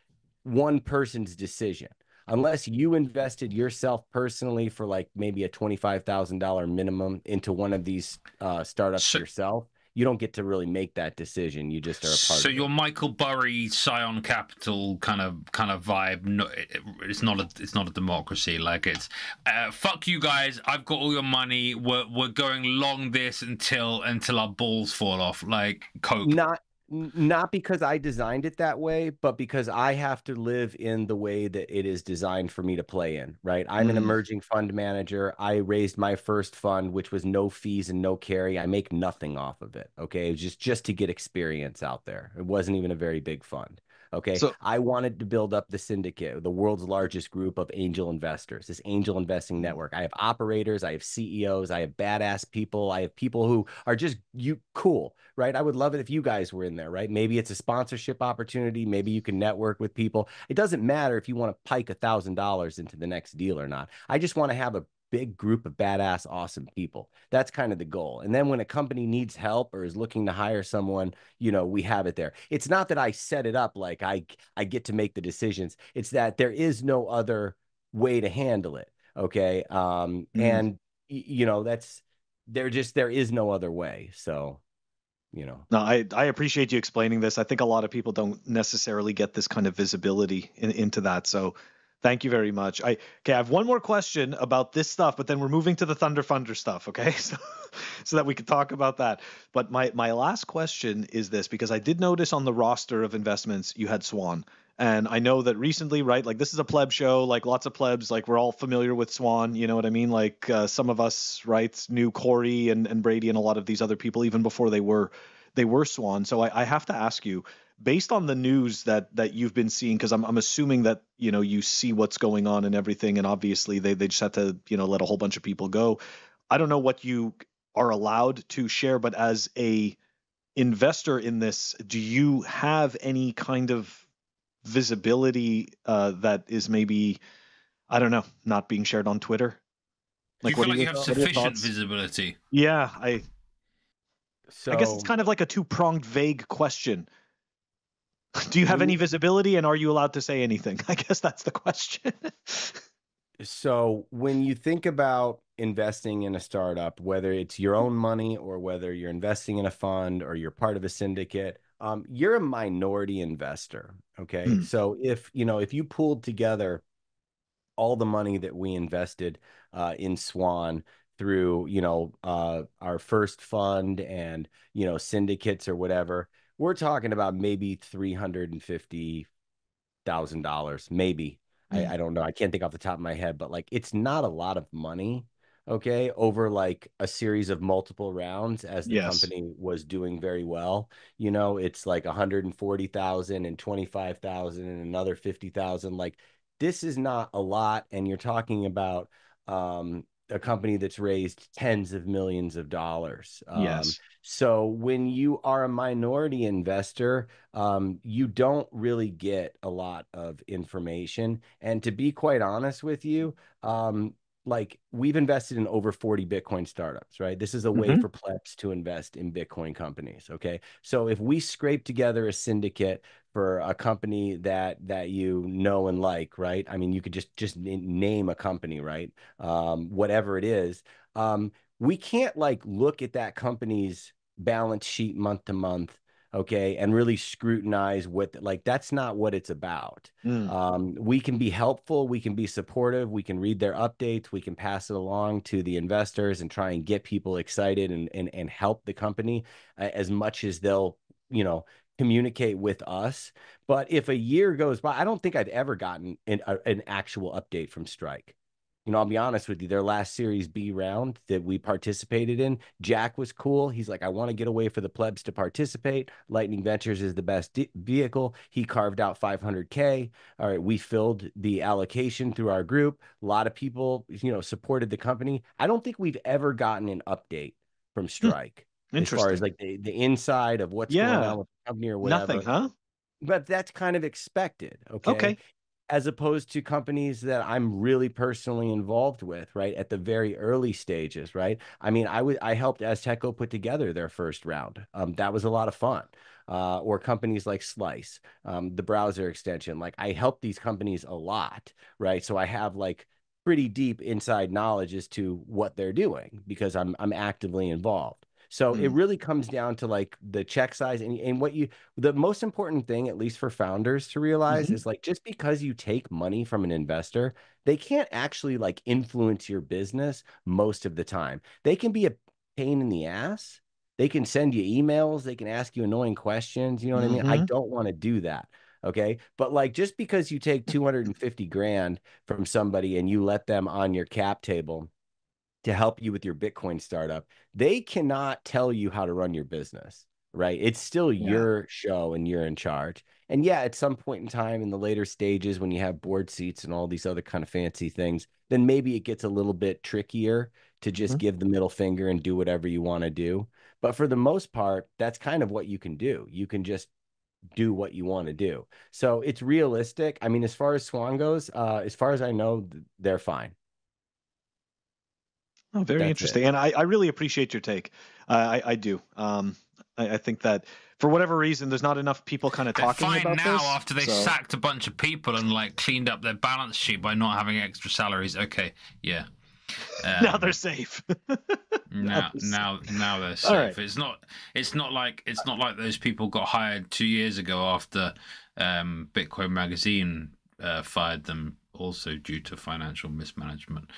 one person's decision unless you invested yourself personally for like maybe a $25,000 minimum into one of these uh, startups so, yourself, you don't get to really make that decision. You just are a part. So your Michael Burry, Scion Capital kind of kind of vibe. No, it, it's not a it's not a democracy. Like it's uh, fuck you guys. I've got all your money. We're we're going long this until until our balls fall off. Like coke. Not not because I designed it that way, but because I have to live in the way that it is designed for me to play in, right? I'm mm. an emerging fund manager. I raised my first fund, which was no fees and no carry. I make nothing off of it. Okay. It was just just to get experience out there. It wasn't even a very big fund. Okay. So I wanted to build up the syndicate, the world's largest group of angel investors, this angel investing network. I have operators, I have CEOs, I have badass people, I have people who are just you cool, right? I would love it if you guys were in there, right? Maybe it's a sponsorship opportunity. Maybe you can network with people. It doesn't matter if you want to pike a thousand dollars into the next deal or not. I just want to have a big group of badass, awesome people. That's kind of the goal. And then when a company needs help or is looking to hire someone, you know, we have it there. It's not that I set it up like I I get to make the decisions. It's that there is no other way to handle it. Okay. Um, mm-hmm. and you know, that's there just there is no other way. So you know no i i appreciate you explaining this i think a lot of people don't necessarily get this kind of visibility in, into that so Thank you very much. I okay. I have one more question about this stuff, but then we're moving to the Thunder Funder stuff. Okay, so so that we could talk about that. But my my last question is this because I did notice on the roster of investments you had Swan, and I know that recently, right? Like this is a pleb show. Like lots of plebs. Like we're all familiar with Swan. You know what I mean? Like uh, some of us, right, knew Corey and and Brady and a lot of these other people even before they were they were Swan. So I, I have to ask you based on the news that that you've been seeing, because I'm I'm assuming that you know you see what's going on and everything, and obviously they they just had to you know let a whole bunch of people go. I don't know what you are allowed to share, but as a investor in this, do you have any kind of visibility uh, that is maybe I don't know not being shared on Twitter? Like, what do you feel like you have sufficient visibility? Yeah, I. So, I guess it's kind of like a two pronged vague question. Do you have any visibility, and are you allowed to say anything? I guess that's the question. so when you think about investing in a startup, whether it's your own money or whether you're investing in a fund or you're part of a syndicate, um, you're a minority investor. Okay, mm. so if you know if you pulled together all the money that we invested uh, in Swan through, you know, uh, our first fund and, you know, syndicates or whatever, we're talking about maybe $350,000, maybe. Mm. I, I don't know. I can't think off the top of my head, but like it's not a lot of money okay over like a series of multiple rounds as the yes. company was doing very well you know it's like 140,000 and 25,000 and another 50,000 like this is not a lot and you're talking about um, a company that's raised tens of millions of dollars. Um, yes. So when you are a minority investor, um, you don't really get a lot of information. And to be quite honest with you, um, like we've invested in over 40 bitcoin startups right? This is a way mm-hmm. for plebs to invest in bitcoin companies okay? So if we scrape together a syndicate for a company that that you know and like right? I mean you could just just name a company right? Um, whatever it is um, we can't like look at that company's balance sheet month to month okay and really scrutinize what like that's not what it's about. Mm. um, we can be helpful we can be supportive we can read their updates we can pass it along to the investors and try and get people excited and and, and help the company uh, as much as they'll you know communicate with us. But if a year goes by i don't think i've ever gotten an, a, an actual update from strike you know, I'll be honest with you, their last Series B round that we participated in, Jack was cool. He's like, I want to get away for the plebs to participate. Lightning Ventures is the best vehicle. He carved out 500K. All right, we filled the allocation through our group. A lot of people, you know, supported the company. I don't think we've ever gotten an update from hmm. Strike as far as like the, the inside of what's yeah. going on with the company or whatever. Nothing, huh? But that's kind of expected. Okay. Okay as opposed to companies that I'm really personally involved with, right? At the very early stages, right? I mean, I would I helped Azteco put together their first round. Um, that was a lot of fun. Uh, or companies like Slice, um, the browser extension. Like I help these companies a lot, right? So I have like pretty deep inside knowledge as to what they're doing because I'm I'm actively involved. So mm. it really comes down to like the check size and, and what you the most important thing, at least for founders to realize, mm-hmm. is like just because you take money from an investor, they can't actually like influence your business most of the time. They can be a pain in the ass. They can send you emails, they can ask you annoying questions. You know what mm-hmm. I mean? I mm-hmm. don't want to do that. Okay. But like just because you take 250 grand from somebody and you let them on your cap table to help you with your Bitcoin startup, they cannot tell you how to run your business, right? It's still yeah. your show and you're in charge. And yeah, at some point in time in the later stages when you have board seats and all these other kind of fancy things, then maybe it gets a little bit trickier to just mm-hmm. give the middle finger and do whatever you want to do. But for the most part, that's kind of what you can do. You can just do what you want to do. So it's realistic. I mean, as far as Swan goes, uh, as far as I know, they're fine. Oh, very That's interesting, it. and I, I really appreciate your take. Uh, I, I do. Um, I, I, think that for whatever reason, there's not enough people kind of talking fine about now this, after they so. sacked a bunch of people and like cleaned up their balance sheet by not having extra salaries. Okay, yeah. Um, now they're safe. now, now, now they're safe. Right. It's not. It's not like. It's not like those people got hired two years ago after um, Bitcoin Magazine uh, fired them also due to financial mismanagement.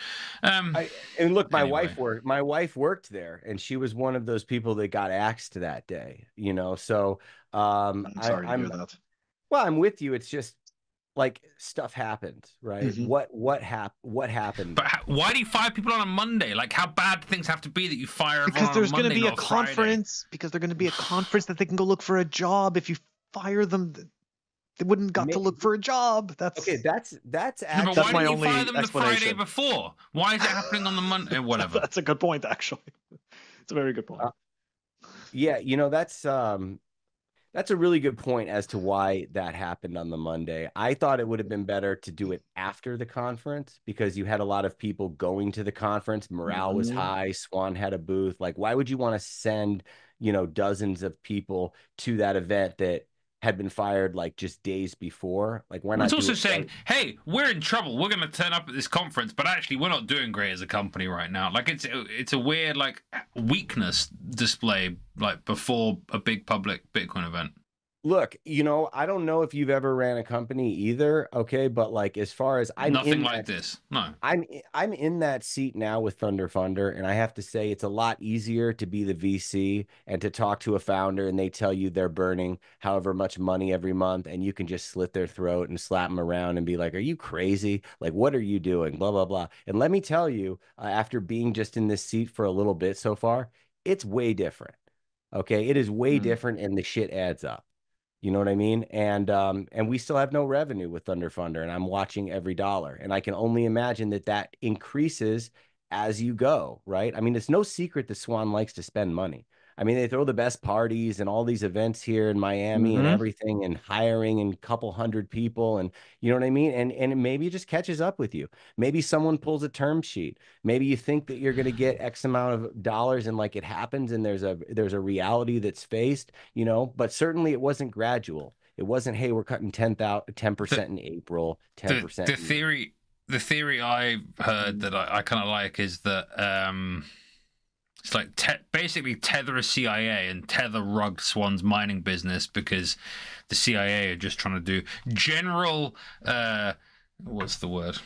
Um, I, and look, my anyway. wife worked. My wife worked there, and she was one of those people that got axed that day. You know, so um, I'm sorry I, to hear that. Well, I'm with you. It's just like stuff happened, right? Mm-hmm. What what happened? What happened? But how, why do you fire people on a Monday? Like, how bad things have to be that you fire? Because there's going to be a conference. Friday? Because there's going to be a conference that they can go look for a job if you fire them. They wouldn't got to look for a job. That's okay. That's that's Yeah, actually but That's why my didn't only you fire them the Friday before? Why is it happening on the Monday? Whatever. that's a good point, actually. It's a very good point. Uh, yeah. You know that's um that's a really good point as to why that happened on the Monday. I thought it would have been better to do it after the conference because you had a lot of people going to the conference. Morale was Mhm. high. Swan had a booth. Like, why would you want to send you know dozens of people to that event that had been fired like just days before? Like, why not? It's also saying, "Hey, we're in trouble. We're going to turn up at this conference, but actually, we're not doing great as a company right now." Like it's it's a weird like weakness display like before a big public Bitcoin event. Look, you know, I don't know if you've ever ran a company either, okay, but like as far as I'm Nothing like that, this. No. I'm I'm in that seat now with Thunder Funder, and I have to say it's a lot easier to be the VC and to talk to a founder, and they tell you they're burning however much money every month, and you can just slit their throat and slap them around and be like, "Are you crazy? Like, what are you doing?" Blah blah blah. And let me tell you, uh, after being just in this seat for a little bit so far, it's way different. Okay, it is way Mm. different, and the shit adds up. You know what I mean? And um, and we still have no revenue with Thunder Funder, and I'm watching every dollar, and I can only imagine that that increases as you go, right? I mean, it's no secret that Swan likes to spend money. I mean, they throw the best parties and all these events here in Miami and Mhm. everything, and hiring and couple hundred people, and you know what I mean. And and maybe it just catches up with you. Maybe someone pulls a term sheet. Maybe you think that you're going to get X amount of dollars, and like it happens, and there's a there's a reality that's faced, you know. But certainly, it wasn't gradual. It wasn't, hey, we're cutting 10 10% in April, ten The, percent. the theory the theory I heard that I, I kind of like is that um it's like te- basically tether a CIA and tether rug Swan's mining business because the CIA are just trying to do general uh what's the word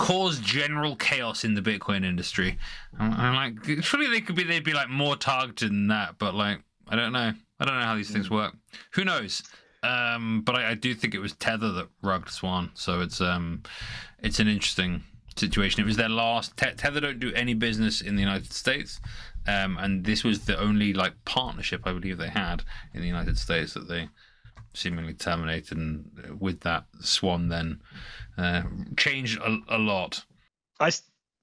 cause general chaos in the Bitcoin industry. I'm, I'm like surely they could be they'd be like more targeted than that, but like I don't know. I don't know how these things work. Who knows? Um, but I, I do think it was Tether that rugged Swan, so it's um, it's an interesting situation. It was their last. Te- Tether don't do any business in the United States, um, and this was the only like partnership I believe they had in the United States that they seemingly terminated, and with that, Swan then uh, changed a, a lot.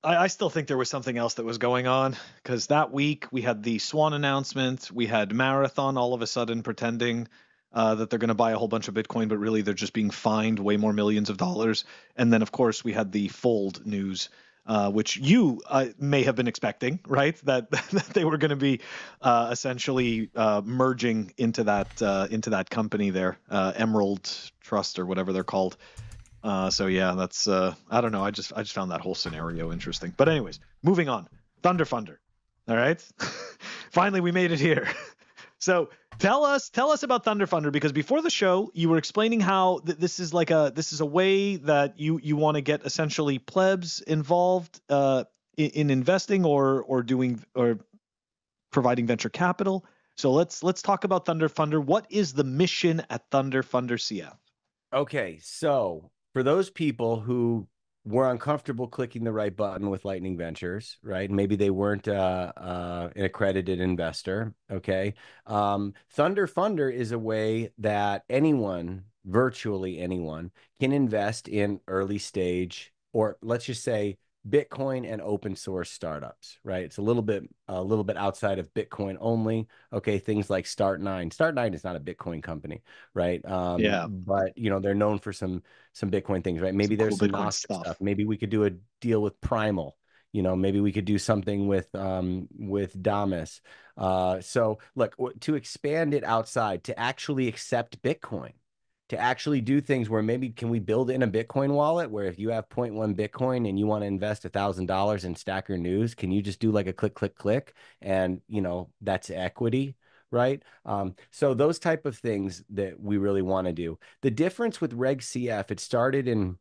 I still think there was something else that was going on because that week we had the Swan announcement. We had Marathon all of a sudden pretending uh, that they're going to buy a whole bunch of Bitcoin, but really they're just being fined way more millions of dollars. And then, of course, we had the Fold news. Uh, which you uh, may have been expecting, right? That, that they were going to be uh, essentially uh, merging into that uh, into that company there, Emerald Trust or whatever they're called. So yeah, that's I don't know. I just I just found that whole scenario interesting. But anyways, moving on. Thunder Funder. All right. Finally, we made it here. so tell us tell us about Thunder Funder because before the show you were explaining how th- this is like a this is a way that you you want to get essentially plebs involved uh, in, in investing or or doing or providing venture capital. So let's let's talk about Thunder Funder. What is the mission at Thunder Funder CF? Okay, so for those people who were uncomfortable clicking the right button with Lightning Ventures, right? Maybe they weren't uh, uh, an accredited investor. Okay, um, Thunder Funder is a way that anyone, virtually anyone, can invest in early stage, or let's just say Bitcoin and open source startups, right? It's a little bit a little bit outside of Bitcoin only. Okay, things like Start9. Start9 is not a Bitcoin company, right? Um, Yeah. but you know they're known for some some Bitcoin things, right? Maybe Some there's cool some Bitcoin stuff. stuff. Maybe we could do a deal with Primal. You know, maybe we could do something with um with Damus. Uh, so look to expand it outside to actually accept Bitcoin to actually do things where maybe can we build in a Bitcoin wallet where if you have 0.1 Bitcoin and you want to invest a thousand dollars in Stacker News, can you just do like a click, click, click, and you know that's equity, right? Um, so those type of things that we really want to do. The difference with Reg CF, it started in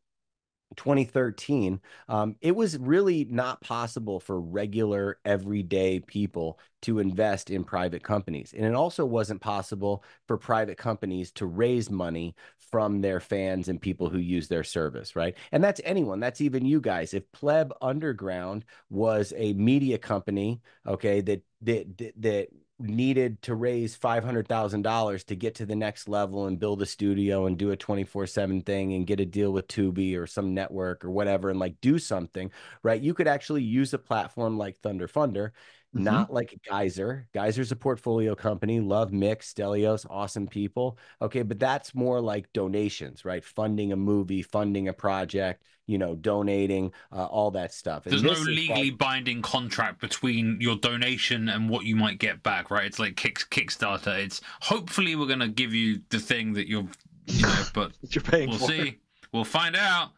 2013, um, it was really not possible for regular, everyday people to invest in private companies. And it also wasn't possible for private companies to raise money from their fans and people who use their service, right? And that's anyone, that's even you guys. If Pleb Underground was a media company, okay, that that that, that needed to raise $500,000 to get to the next level and build a studio and do a 24/7 thing and get a deal with Tubi or some network or whatever and like do something, right? You could actually use a platform like Thunder Funder Mm-hmm. not like Geyser. Geyser's a portfolio company. Love Mick, Stelios, awesome people. Okay, but that's more like donations, right? Funding a movie, funding a project, you know, donating, uh, all that stuff. There's no legally like... binding contract between your donation and what you might get back, right? It's like kick, Kickstarter. It's hopefully we're gonna give you the thing that you're, you know, but you're paying. We'll for. see. We'll find out.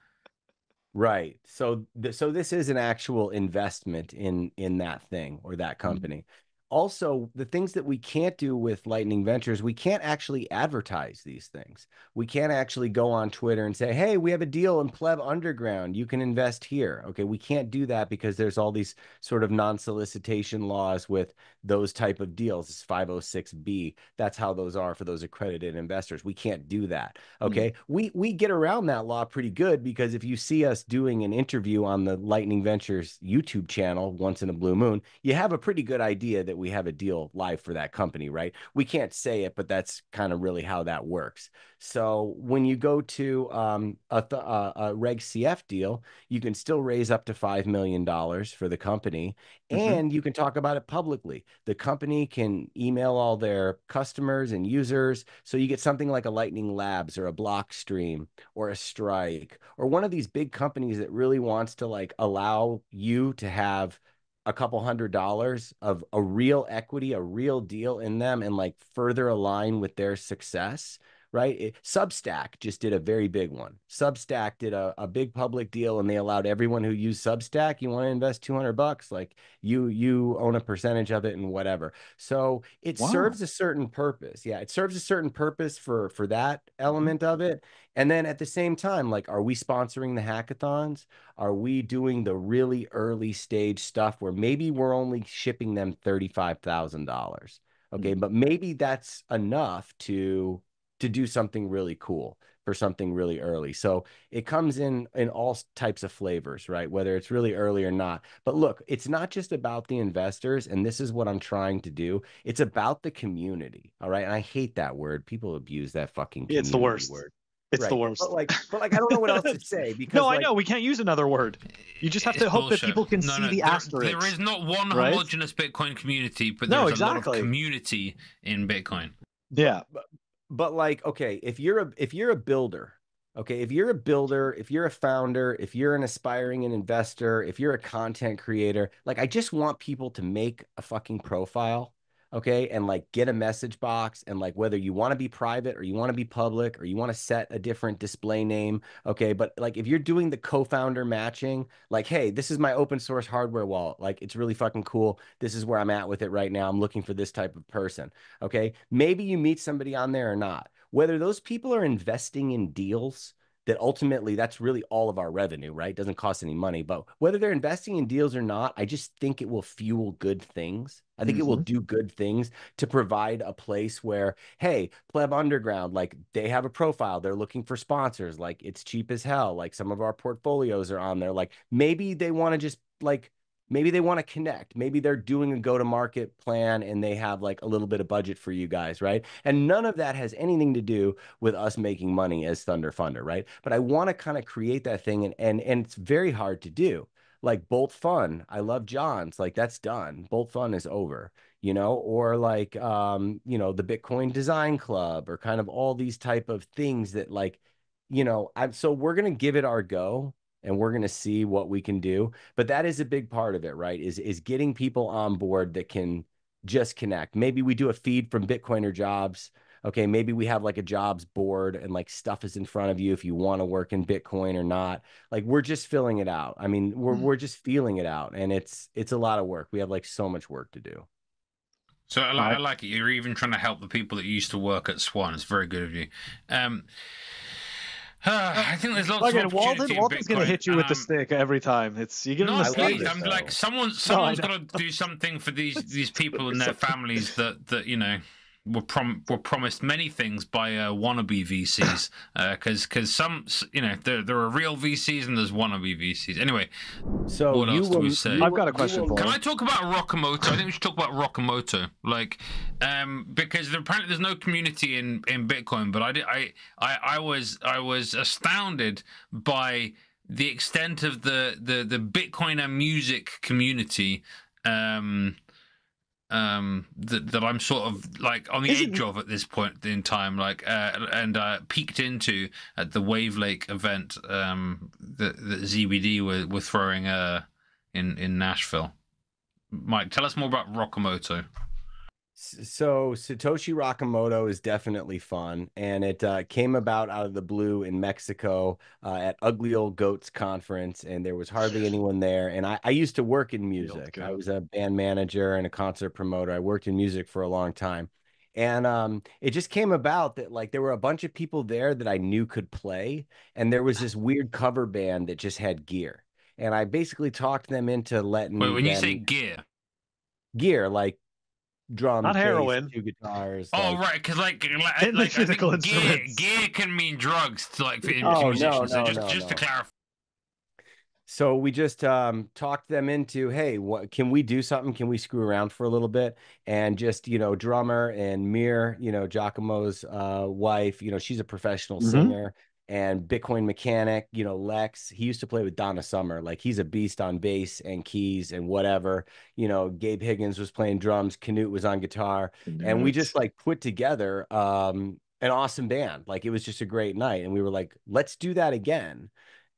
Right. So th- so this is an actual investment in in that thing or that Mm-hmm. company also the things that we can't do with lightning ventures we can't actually advertise these things we can't actually go on twitter and say hey we have a deal in pleb underground you can invest here okay we can't do that because there's all these sort of non-solicitation laws with those type of deals it's 506b that's how those are for those accredited investors we can't do that okay mm-hmm. we we get around that law pretty good because if you see us doing an interview on the lightning ventures youtube channel once in a blue moon you have a pretty good idea that we have a deal live for that company, right? We can't say it, but that's kind of really how that works. So when you go to um, a, th- uh, a, Reg CF deal, you can still raise up to $5 million for the company mm-hmm. and you can talk about it publicly. The company can email all their customers and users. So you get something like a Lightning Labs or a Blockstream or a Strike or one of these big companies that really wants to like allow you to have a couple hundred dollars of a real equity, a real deal in them, and like further align with their success, right? It, Substack just did a very big one. Substack did a, a big public deal and they allowed everyone who used Substack, you want to invest 200 bucks, like you you own a percentage of it and whatever. So it wow. serves a certain purpose. Yeah, it serves a certain purpose for for that mm-hmm. element of it. And then at the same time, like, are we sponsoring the hackathons? Are we doing the really early stage stuff where maybe we're only shipping them $35,000? Okay. Mm-hmm. But maybe that's enough to to do something really cool for something really early. So it comes in in all types of flavors, right? Whether it's really early or not. But look, it's not just about the investors and this is what I'm trying to do. It's about the community, all right? And I hate that word. People abuse that fucking It's the worst. word. It's right. the worst. But like, but like, I don't know what else to say because. no, like, I know we can't use another word. You just have to hope bullshit. that people can no, see no, the there, asterisk. There is not one right? homogenous Bitcoin community, but no, there's exactly. a lot of community in Bitcoin. Yeah, but, but like, okay, if you're a if you're a builder, okay, if you're a builder, if you're a founder, if you're an aspiring an investor, if you're a content creator, like, I just want people to make a fucking profile okay and like get a message box and like whether you want to be private or you want to be public or you want to set a different display name okay but like if you're doing the co-founder matching like hey this is my open source hardware wallet like it's really fucking cool this is where i'm at with it right now i'm looking for this type of person okay maybe you meet somebody on there or not. Whether those people are investing in deals that ultimately that's really all of our revenue, right? Doesn't cost any money, but whether they're investing in deals or not, I just think it will fuel good things. I think mm-hmm. it will do good things to provide a place where, hey, Pleb Underground, like they have a profile, they're looking for sponsors, like it's cheap as hell. Like some of our portfolios are on there. Like maybe they want to just like maybe they want to connect. Maybe they're doing a go to market plan and they have like a little bit of budget for you guys right? And none of that has anything to do with us making money as thunder funder right? But i want to kind of create that thing and and and it's very hard to do. Like bolt fun i love john's like that's done. Bolt fun is over you know? Or like um you know the bitcoin design club or kind of all these type of things that like you know i'm so we're gonna give it our go and we're going to see what we can do but that is a big part of it right is is getting people on board that can just connect maybe we do a feed from bitcoiner jobs okay maybe we have like a jobs board and like stuff is in front of you if you want to work in bitcoin or not like we're just filling it out i mean we're mm-hmm. we're just feeling it out and it's it's a lot of work we have like so much work to do so I like, I like it. You're even trying to help the people that used to work at Swan. It's very good of you. Um, I think there's lots Again, of Walton, Walton's going to hit you um, with the stick every time. It's you give him the stick. I'm like someone. Someone's no, got to do something for these these people and their families that that you know were prom- were promised many things by uh, wannabe VCs because uh, because some you know there there are real VCs and there's wannabe VCs. Anyway, so what else will, do we say? I've got a question will, for Can you. I talk about Rockamoto? I think we should talk about Rockamoto, like, um, because there, apparently there's no community in, in Bitcoin. But I, did, I, I, I was, I was astounded by the extent of the the the Bitcoiner music community. Um, um that, that i'm sort of like on the Is it- edge of at this point in time like uh and uh peeked into at the Wavlake event um that, that zbd were, were throwing uh in in nashville. Mike tell us more about rockamoto So Satoshi Rockamoto is definitely fun, and it uh, came about out of the blue in Mexico uh, at Ugly Old Goats conference, and there was hardly anyone there. And I, I used to work in music. I was a band manager and a concert promoter. I worked in music for a long time, and um, it just came about that like there were a bunch of people there that I knew could play, and there was this weird cover band that just had gear, and I basically talked them into letting Wait, when you say gear gear like drums, Not heroin. two guitars. oh like- right because like like, like I think physical gear, gear can mean drugs to like for, Oh, to no, musicians so no, just no, to clarify So we just um, talked them into, hey, what can we do something? Can we screw around for a little bit? And just, you know, drummer and Mir, you know, Giacomo's uh, wife, you know, she's a professional Mhm. singer and Bitcoin mechanic, you know, Lex, he used to play with Donna Summer. Like he's a beast on bass and keys and whatever. You know, Gabe Higgins was playing drums, Canute was on guitar. and we just like put together um an awesome band like it was just a great night and we were like let's do that again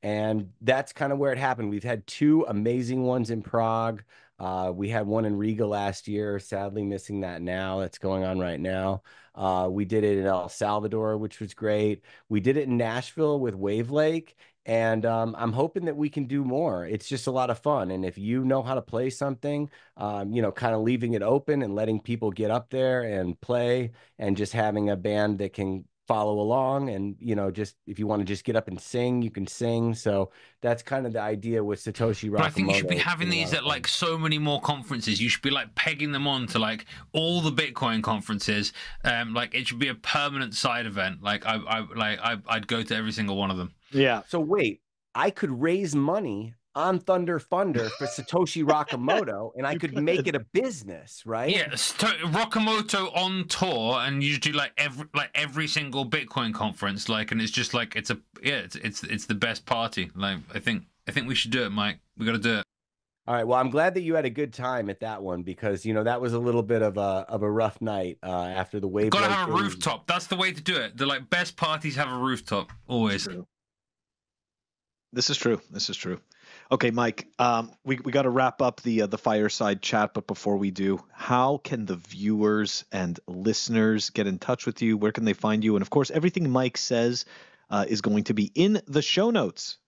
and that's kind of where it happened we've had two amazing ones in prague uh, we had one in riga last year sadly missing that now that's going on right now. Uh, we did it in el salvador which was great. We did it in nashville with Wavlake and um, i'm hoping that we can do more. It's just a lot of fun and if you know how to play something um, you know, kind of leaving it open and letting people get up there and play and just having a band that can follow along. And, you know, just if you want to just get up and sing, you can sing. So that's kind of the idea with Satoshi Rockamoto. But I think you should be having been a lot these at like so many more conferences. You should be like pegging them on to like all the Bitcoin conferences. Um, like it should be a permanent side event. Like I, I like I, I'd go to every single one of them. Yeah. So wait, I could raise money on Thunder Funder for Satoshi Rockamoto and I could could. make it a business, right? Yeah, Sto- Rockamoto on tour, and you do like every like every single Bitcoin conference. Like, and it's just like it's a yeah, it's it's it's the best party. Like I think I think we should do it, Mike. We got to do it. All right. Well, I'm glad that you had a good time at that one because you know that was a little bit of a of a rough night uh, after the wave. Got to have a thing. rooftop. That's the way to do it. The like best parties have a rooftop always. This is true. This is true. Okay, Mike. Um, we we got to wrap up the uh, the fireside chat, but before we do, how can the viewers and listeners get in touch with you? Where can they find you? And of course, everything Mike says uh, is going to be in the show notes.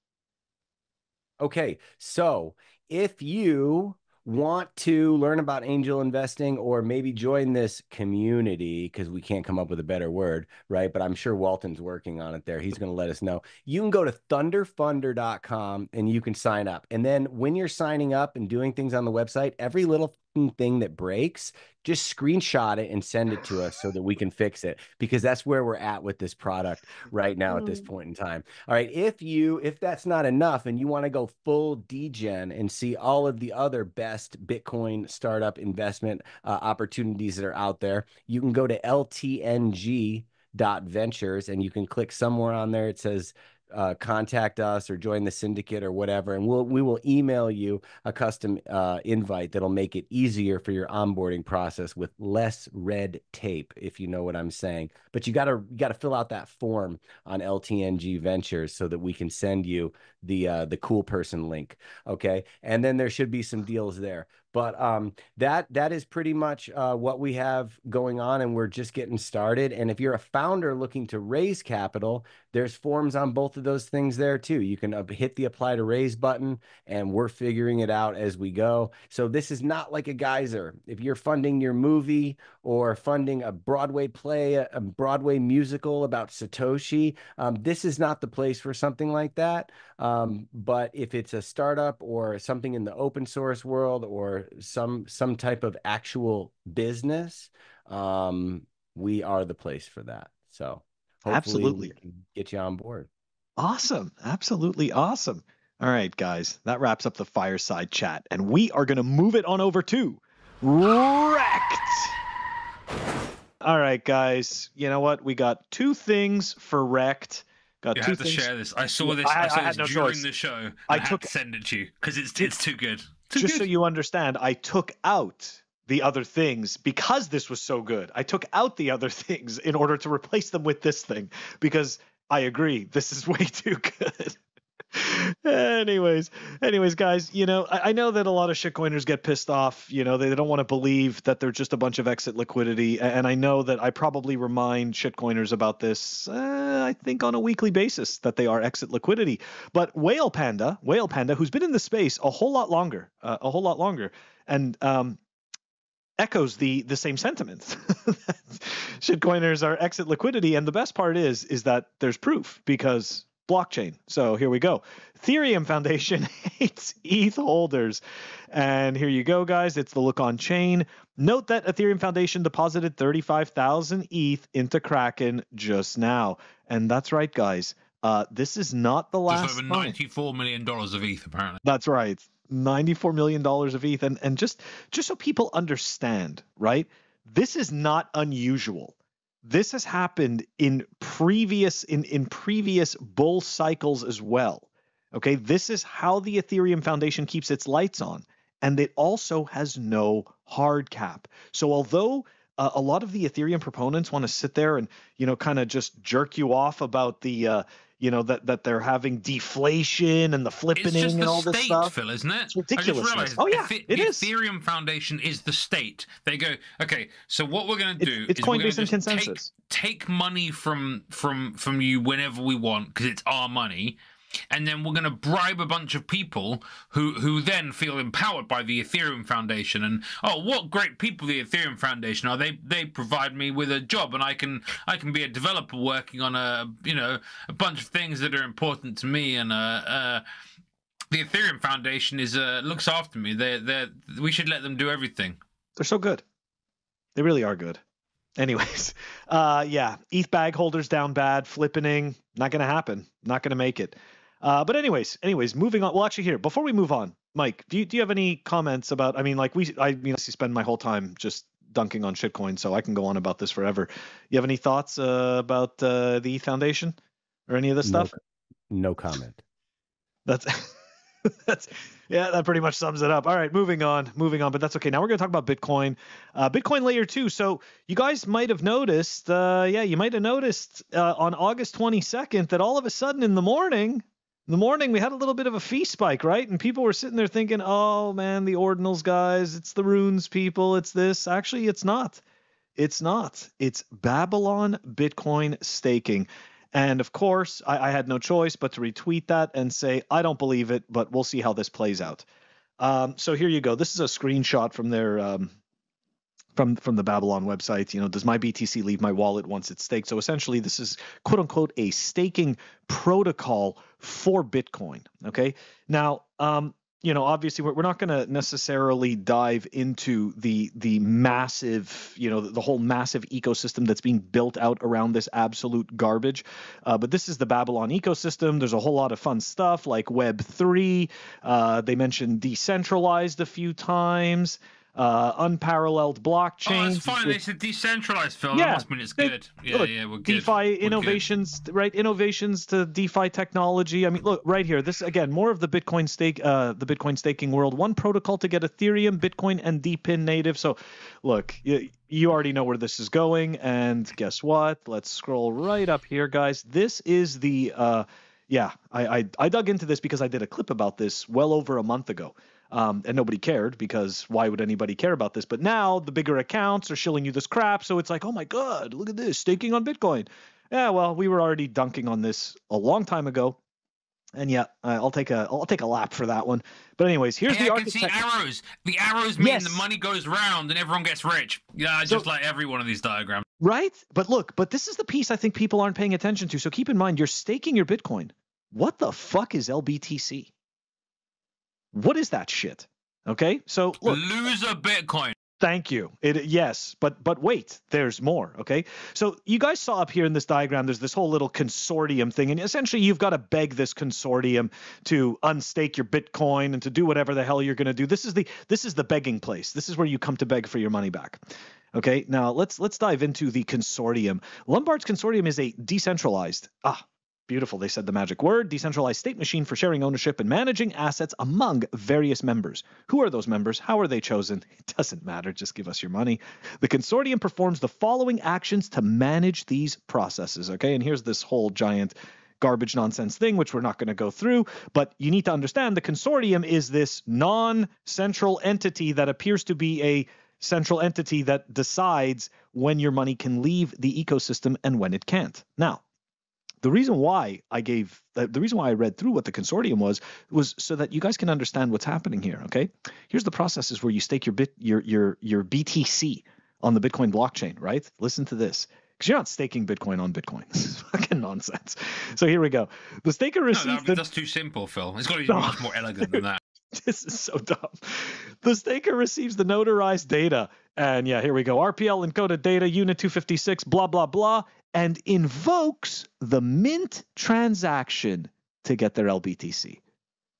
Okay, so if you want to learn about angel investing or maybe join this community, because we can't come up with a better word, right? But I'm sure Walton's working on it there. He's going to let us know. You can go to thunderfunder.com and you can sign up. And then when you're signing up and doing things on the website, every little thing that breaks, just screenshot it and send it to us so that we can fix it because that's where we're at with this product right now at this point in time. All right, if you if that's not enough and you want to go full degen and see all of the other best Bitcoin startup investment uh, opportunities that are out there, you can go to ltng dot ventures and you can click somewhere on there it says uh, contact us or join the syndicate or whatever, and we'll we will email you a custom uh, invite that'll make it easier for your onboarding process with less red tape, if you know what I'm saying. But you gotta you gotta fill out that form on LTNG Ventures so that we can send you the uh, the cool person link. Okay, and then there should be some deals there. But um, that that is pretty much uh, what we have going on, and we're just getting started. And if you're a founder looking to raise capital, there's forms on both of those things there too. You can hit the apply to raise button, and we're figuring it out as we go. So this is not like a geyser. If you're funding your movie or funding a Broadway play, a, a Broadway musical about Satoshi, um, this is not the place for something like that. Um, but if it's a startup or something in the open source world or some some type of actual business, um, we are the place for that. So hopefully Absolutely. we can get you on board. Awesome. Absolutely awesome. All right, guys, that wraps up the fireside chat, and we are going to move it on over to Wrecked. All right, guys, you know what? We got two things for Wrecked. Got You two have to share this. I saw this. I- I, I saw had this no during choice. the show. I I, had took- to send it to you because it's it's too good. Too Just good. so you understand, I took out the other things because this was so good. I took out the other things in order to replace them with this thing because I agree, this is way too good. Anyways, anyways, guys, you know, I, I know that a lot of shitcoiners get pissed off. You know, they, they don't want to believe that they're just a bunch of exit liquidity. And I know that I probably remind shitcoiners about this, uh, I think, on a weekly basis that they are exit liquidity. But Whale Panda, Whale Panda, who's been in the space a whole lot longer, uh, a whole lot longer, and um, echoes the the same sentiments. Shitcoiners are exit liquidity, and the best part is is that there's proof because blockchain. So here we go. Ethereum Foundation hates ETH holders. And here you go, guys. It's the Lookonchain. Note that Ethereum Foundation deposited 35,000 ETH into Kraken just now. And that's right, guys. Uh, this is not the last Just over ninety-four million dollars of ETH, apparently. That's right. $94 million of ETH. And, and just, just so people understand, right? This is not unusual. This has happened in previous in, in previous bull cycles as well. Okay. This is how the Ethereum Foundation keeps its lights on. And it also has no hard cap. So although uh, a lot of the Ethereum proponents want to sit there and, you know, kind of just jerk you off about the, uh, you know, that, that they're having deflation and the It's flippening and all this stuff. It's state. Phil, isn't it? It's ridiculousness. I just realized Oh, yeah, Ethi- it the is. Ethereum Foundation is the state. They go, okay, so what we're going to do it's is we're gonna Coinbase and just take- Take, money from from from you whenever we want because it's our money. And then we're going to bribe a bunch of people who who then feel empowered by the Ethereum Foundation. And oh, what great people the Ethereum Foundation are! They they provide me with a job, and I can I can be a developer working on a you know a bunch of things that are important to me. And uh, uh, the Ethereum Foundation is uh, looks after me. They they we should let them do everything. They're so good. They really are good. Anyways, uh, yeah, ETH bag holders down bad, flippening, not gonna happen, not gonna make it. Uh, but anyways, anyways, moving on. Well, actually, here before we move on, Mike, do you do you have any comments about? I mean, like we, I mean, I spend my whole time just dunking on shitcoin, so I can go on about this forever. You have any thoughts uh, about uh, the Foundation or any of this No- stuff? No comment. That's that's yeah, that pretty much sums it up. All right, moving on, moving on, but that's okay. Now we're going to talk about Bitcoin, uh, Bitcoin Layer Two. So you guys might have noticed, uh, yeah, you might have noticed uh, on August 22nd that all of a sudden in the morning, in the morning we had a little bit of a fee spike, right? And people were sitting there thinking, oh man, the ordinals guys, it's the runes people, it's this. Actually, it's not. It's not. It's Babylon Bitcoin staking. And of course, I, I had no choice but to retweet that and say, I don't believe it, but we'll see how this plays out. Um, so here you go. This is a screenshot from their um, from from the Babylon website. You know, does my BTC leave my wallet once it's staked? So essentially, this is quote unquote a staking protocol for Bitcoin. Okay. Now, um, you know, obviously, we're, not going to necessarily dive into the the massive, you know, the, the whole massive ecosystem that's being built out around this absolute garbage. Uh, but this is the Babylon ecosystem. There's a whole lot of fun stuff like Web three. Uh, they mentioned decentralized a few times. Uh, unparalleled blockchain. Oh, that's fine. They said decentralized, Phil. Yeah, That must mean it's good. Yeah, look, yeah, we're good. DeFi We're good. innovations, right? Innovations to DeFi technology. I mean, look right here. This again, more of the Bitcoin stake, uh, the Bitcoin staking world. One protocol to get Ethereum, Bitcoin, and DePIN native. So, look, you, you already know where this is going. And guess what? Let's scroll right up here, guys. This is the, uh, yeah, I, I I dug into this because I did a clip about this well over a month ago. Um, and nobody cared because why would anybody care about this? But now the bigger accounts are shilling you this crap, so it's like, oh my god, look at this staking on Bitcoin. Yeah, well, we were already dunking on this a long time ago, and yeah, I'll take a I'll take a lap for that one. But anyways, here's the I can see arrows. The arrows mean Yes. the money goes round and everyone gets rich. Yeah, So- just like every one of these diagrams. Right? But look, but this is the piece I think people aren't paying attention to. So keep in mind, you're staking your Bitcoin. What the fuck is LBTC? What is that shit? Okay, so look, Loser Bitcoin. Thank you. It yes, but but wait, there's more. Okay, so you guys saw up here in this diagram, there's this whole little consortium thing, and essentially you've got to beg this consortium to unstake your Bitcoin and to do whatever the hell you're going to do. This is the this is the begging place. This is where you come to beg for your money back. Okay, now let's let's dive into the consortium. Lombard's consortium is a decentralized ah Beautiful. They said the magic word decentralized state machine for sharing ownership and managing assets among various members. Who are those members? How are they chosen? It doesn't matter. Just give us your money. The consortium performs the following actions to manage these processes. Okay. And here's this whole giant garbage nonsense thing, which we're not going to go through. But you need to understand the consortium is this non central entity that appears to be a central entity that decides when your money can leave the ecosystem and when it can't. Now, the reason why I gave the reason why I read through what the consortium was was so that you guys can understand what's happening here. Okay, here's the processes where you stake your bit your your your BTC on the Bitcoin blockchain. Right? Listen to this. Because you're not staking Bitcoin on Bitcoin. This is fucking nonsense. So here we go. The staker receives. No, that, the... that's too simple, Phil. It's got to be much more elegant than that. this is so dumb. The staker receives the notarized data. And yeah, here we go. RPL encoded data, unit 256, blah, blah, blah and invokes the mint transaction to get their LBTC.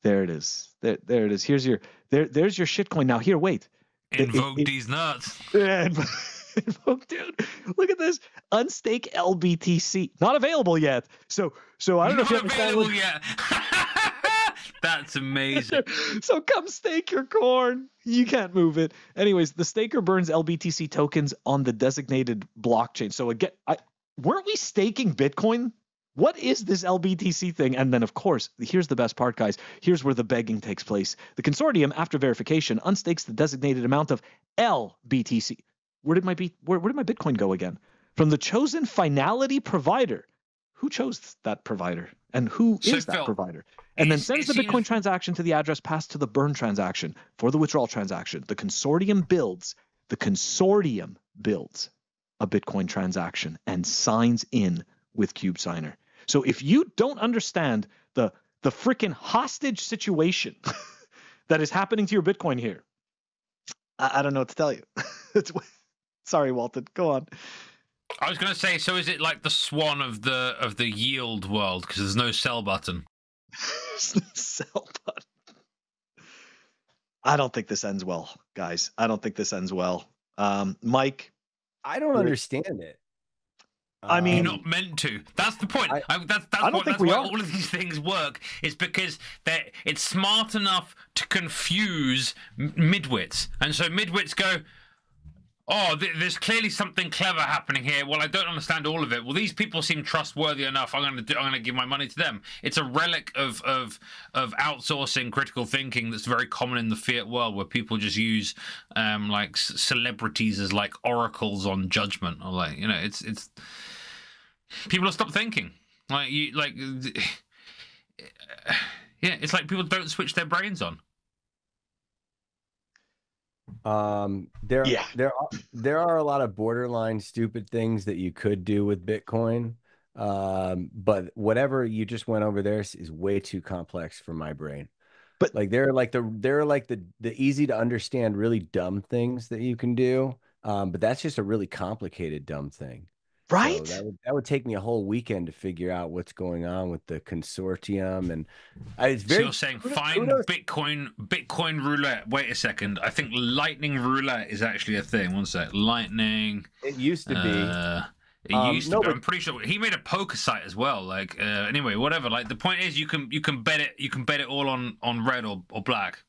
There it is. There, there it is. Here's your there. There's your shitcoin. Now here, wait. Invoke it, it, these nuts. Yeah, invoke, dude. Look at this. Unstake LBTC. Not available yet. So so I don't Not know if you available yet. That's amazing. so come stake your corn. You can't move it. Anyways, the staker burns LBTC tokens on the designated blockchain. So again, I, weren't we staking Bitcoin? What is this LBTC thing? And then, of course, here's the best part, guys. Here's where the begging takes place. The consortium, after verification, unstakes the designated amount of LBTC. Where did my B, where, where did my Bitcoin go again? From the chosen finality provider. Who chose that provider? And who so is that Phil, provider? And then sends the Bitcoin transaction to the address passed to the burn transaction for the withdrawal transaction. The consortium builds. The consortium builds a Bitcoin transaction and signs in with CubeSigner. So if you don't understand the the freaking hostage situation that is happening to your Bitcoin here, I, I don't know what to tell you. sorry, Walton. Go on. I was going to say, so is it like the swan of the of the yield world because there's no sell button? there's no sell button. I don't think this ends well, guys. I don't think this ends well. Um, Mike, I don't understand it. I mean, you're um, not meant to. That's the point. I, I, that's that's, what, that's why are. all of these things work. Is because they it's smart enough to confuse midwits, and so midwits go, oh, th- there's clearly something clever happening here. Well, I don't understand all of it. Well, these people seem trustworthy enough. I'm to do, I'm to give my money to them. It's a relic of of of outsourcing critical thinking that's very common in the fiat world, where people just use um, like celebrities as like oracles on judgment, or like you know, it's it's people have stopped thinking. Like you like. Yeah, it's like people don't switch their brains on. Um, there, yeah. there, are, there are a lot of borderline stupid things that you could do with Bitcoin. Um, but whatever you just went over there is, way too complex for my brain. But like they're like the they're like the the easy to understand, really dumb things that you can do. Um, but that's just a really complicated dumb thing. Right. So that would that would take me a whole weekend to figure out what's going on with the consortium, and I, it's very. So you're saying find Bitcoin Bitcoin roulette. Wait a second. I think Lightning roulette is actually a thing. One sec. Lightning. It used to be. Uh, it um, used to. No, be. I'm pretty sure he made a poker site as well. Like uh, anyway, whatever. Like the point is, you can you can bet it you can bet it all on on red or, or black.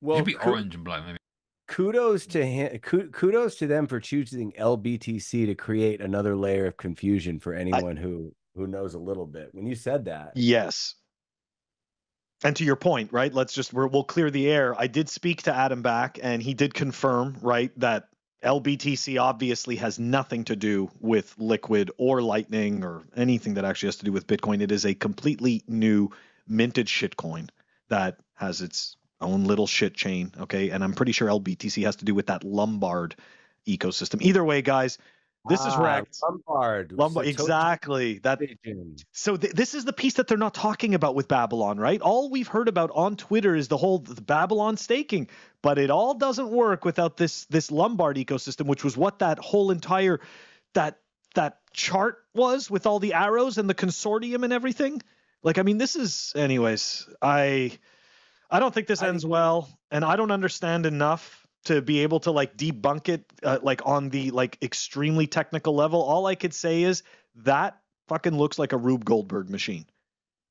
Well, maybe orange and black. Maybe kudos to him kudos to them for choosing lbtc to create another layer of confusion for anyone I, who who knows a little bit. When you said that yes. And to your point right let's just we will clear the air. I did speak to adam back and he did confirm right that lbtc obviously has nothing to do with liquid or lightning or anything that actually has to do with bitcoin. It is a completely new minted shitcoin that has its own little shit chain. Okay. And I'm pretty sure LBTC has to do with that Lombard ecosystem. Either way, guys, This is Ah, wrecked. Lombard. Lombard, exactly. That so th- this is the piece that they're not talking about with Babylon, right? All we've heard about on Twitter is the whole the Babylon staking, but it all doesn't work without this this Lombard ecosystem, which was what that whole entire that that chart was with all the arrows and the consortium and everything. Like, I mean, this is, anyways. I I don't think this I- ends well, and I don't understand enough to be able to like debunk it, uh, like on the like extremely technical level. All I could say is that fucking looks like a Rube Goldberg machine.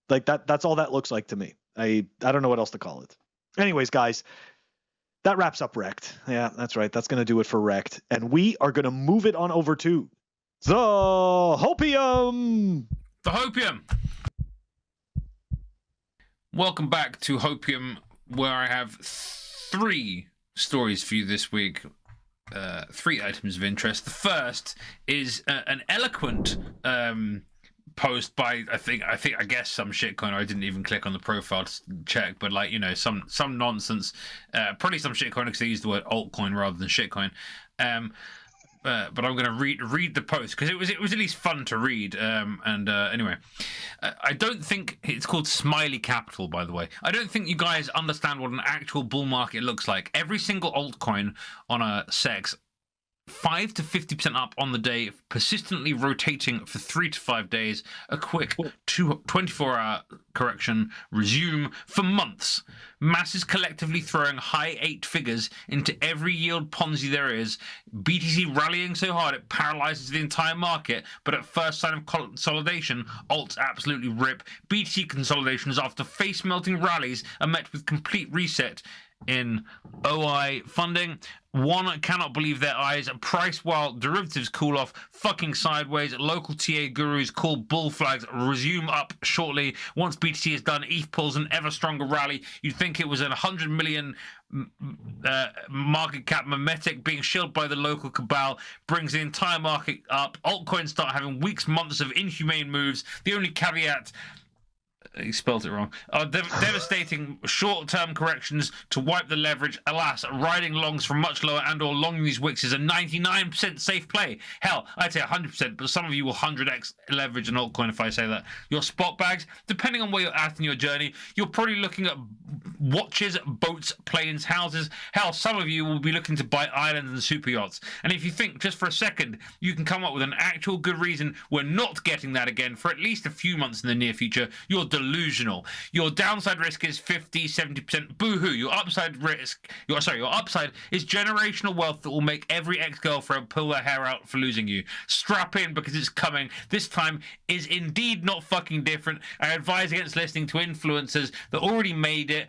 Like that. That's all that looks like to me. I I don't know what else to call it. Anyways, guys. That wraps up REKT. Yeah, that's right. That's going to do it for REKT. And we are going to move it on over to the Hopium. The Hopium. Welcome back to Hopium, where I have three stories for you this week. Uh, three items of interest. The first is uh, an eloquent um, post by I think I think I guess some shitcoin. I didn't even click on the profile to check, but like you know some some nonsense. Uh, probably some shitcoin because they used the word altcoin rather than shitcoin. Um, uh, but I'm going to read read the post because it was it was at least fun to read. Um, and uh, anyway, uh, I don't think it's called Smiley Capital, by the way. I don't think you guys understand what an actual bull market looks like. Every single altcoin on a CEX. 5 to 50% up on the day, persistently rotating for 3 to 5 days, a quick two, 24 hour correction, resume for months. Masses collectively throwing high eight figures into every yield Ponzi there is. BTC rallying so hard it paralyzes the entire market, but at first sign of consolidation, alts absolutely rip. BTC consolidations after face melting rallies are met with complete reset in OI funding. One cannot believe their eyes. Price while derivatives cool off, fucking sideways. Local TA gurus call bull flags resume up shortly. Once BTC is done, ETH pulls an ever stronger rally. You'd think it was a 100 million uh, market cap mimetic being shielded by the local cabal brings the entire market up. Altcoins start having weeks, months of inhumane moves. The only caveat he spelled it wrong. Uh, dev- devastating short-term corrections to wipe the leverage. Alas, riding longs from much lower and/or longing these wicks is a 99% safe play. Hell, I'd say 100%, but some of you will 100x leverage an altcoin if I say that. Your spot bags, depending on where you're at in your journey, you're probably looking at watches, boats, planes, houses. Hell, some of you will be looking to buy islands and super yachts. And if you think just for a second you can come up with an actual good reason we're not getting that again for at least a few months in the near future, you're delusional. Your downside risk is 50, 70%. Boo-hoo. Your upside risk, your sorry, your upside is generational wealth that will make every ex-girlfriend pull their hair out for losing you. Strap in because it's coming. This time is indeed not fucking different. I advise against listening to influencers that already made it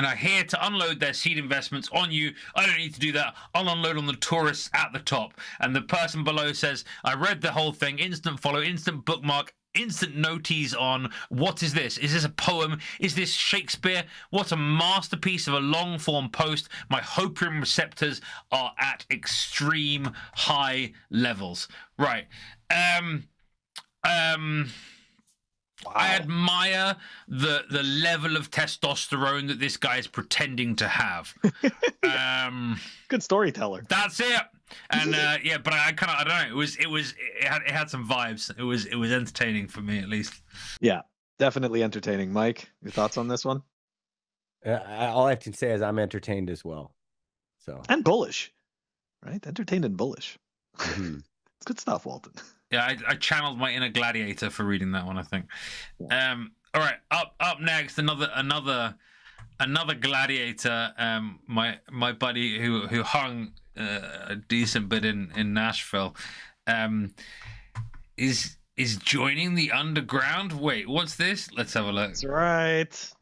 and are here to unload their seed investments on you. I don't need to do that. I'll unload on the tourists at the top. And the person below says, I read the whole thing, instant follow, instant bookmark. Instant notice on what is this? Is this a poem? Is this Shakespeare? What a masterpiece of a long form post. My hopium receptors are at extreme high levels. Right. Um, um, I admire the the level of testosterone that this guy is pretending to have. um, Good storyteller. that's it. And uh, yeah, but I kind of I don't know. It was it was it had it had some vibes. It was it was entertaining for me at least. Yeah, definitely entertaining. Mike, your thoughts on this one? Uh, I- all I can say is I'm entertained as well. So And bullish, right? Entertained and bullish. mhm. It's good stuff, Walton. Yeah, I, I channeled my inner gladiator for reading that one. I think. Um, all right, up up next, another another another gladiator. Um, my my buddy who who hung uh, a decent bit in in Nashville, um, is is joining the underground. Wait, what's this? Let's have a look. That's right.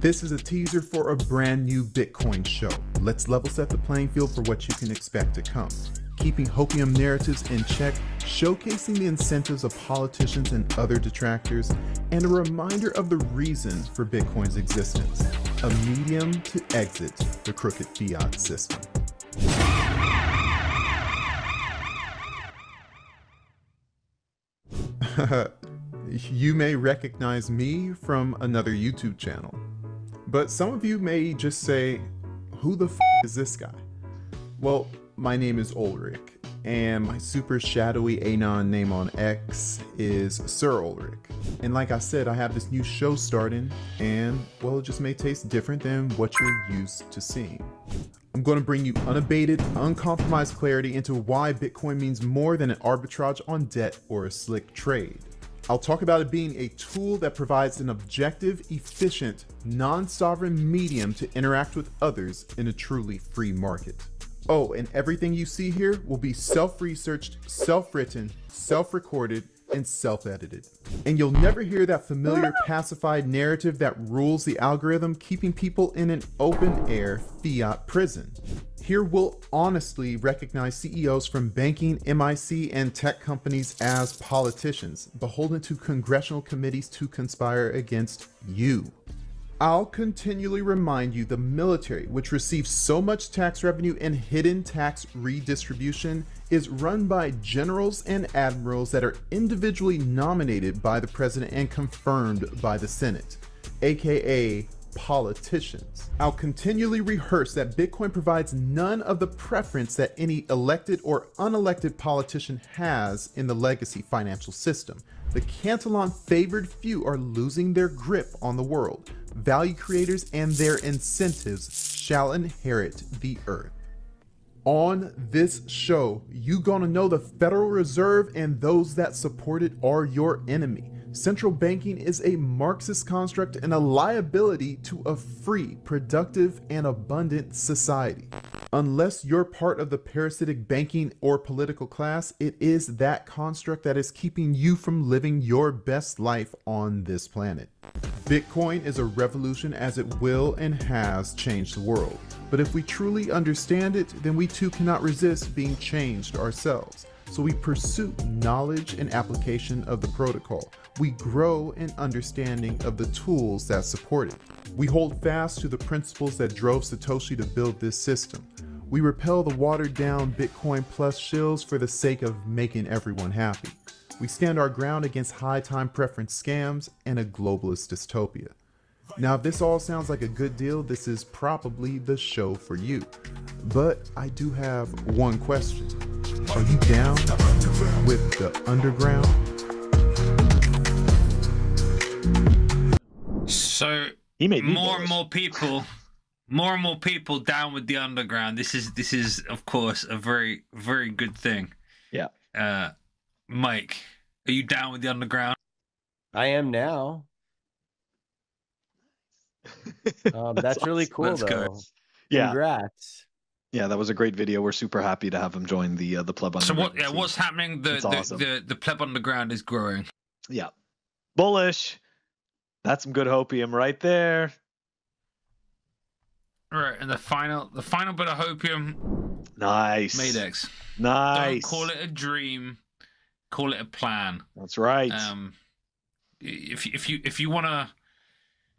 This is a teaser for a brand new Bitcoin show. Let's level set the playing field for what you can expect to come. Keeping hopium narratives in check, showcasing the incentives of politicians and other detractors, and a reminder of the reason for Bitcoin's existence a medium to exit the crooked fiat system. you may recognize me from another YouTube channel. But some of you may just say, Who the f is this guy? Well, my name is Ulrich, and my super shadowy Anon name on X is Sir Ulrich. And like I said, I have this new show starting, and well, it just may taste different than what you're used to seeing. I'm going to bring you unabated, uncompromised clarity into why Bitcoin means more than an arbitrage on debt or a slick trade. I'll talk about it being a tool that provides an objective, efficient, non sovereign medium to interact with others in a truly free market. Oh, and everything you see here will be self researched, self written, self recorded, and self edited. And you'll never hear that familiar pacified narrative that rules the algorithm, keeping people in an open air fiat prison. Here we'll honestly recognize CEOs from banking, MIC, and tech companies as politicians, beholden to congressional committees to conspire against you. I'll continually remind you the military, which receives so much tax revenue and hidden tax redistribution, is run by generals and admirals that are individually nominated by the president and confirmed by the Senate, aka politicians. I'll continually rehearse that Bitcoin provides none of the preference that any elected or unelected politician has in the legacy financial system. The Cantillon favored few are losing their grip on the world. Value creators and their incentives shall inherit the earth. On this show, you gonna know the Federal Reserve and those that support it are your enemy. Central banking is a Marxist construct and a liability to a free, productive, and abundant society. Unless you're part of the parasitic banking or political class, it is that construct that is keeping you from living your best life on this planet. Bitcoin is a revolution as it will and has changed the world. But if we truly understand it, then we too cannot resist being changed ourselves. So we pursue knowledge and application of the protocol. We grow in understanding of the tools that support it. We hold fast to the principles that drove Satoshi to build this system. We repel the watered down Bitcoin plus shills for the sake of making everyone happy. We stand our ground against high time preference scams and a globalist dystopia. Now, if this all sounds like a good deal, this is probably the show for you. But I do have one question. Are you down with the underground? So He made more and more people, more and more people down with the underground. This is this is of course a very very good thing. Yeah. Uh, Mike, are you down with the underground? I am now. Um, that's, really cool, Let's go. though. Yeah, Congrats. yeah, that was a great video. We're super happy to have him join the uh, the pleb. underground. So what? Underground Yeah, what's happening? The It's the, awesome. the the pleb underground is growing. Yeah, bullish. That's some good hopium right there. Right, and the final the final bit of hopium, Nice, Madex. Nice. Don't call it a dream, call it a plan. That's right. Um, if if you if you want to,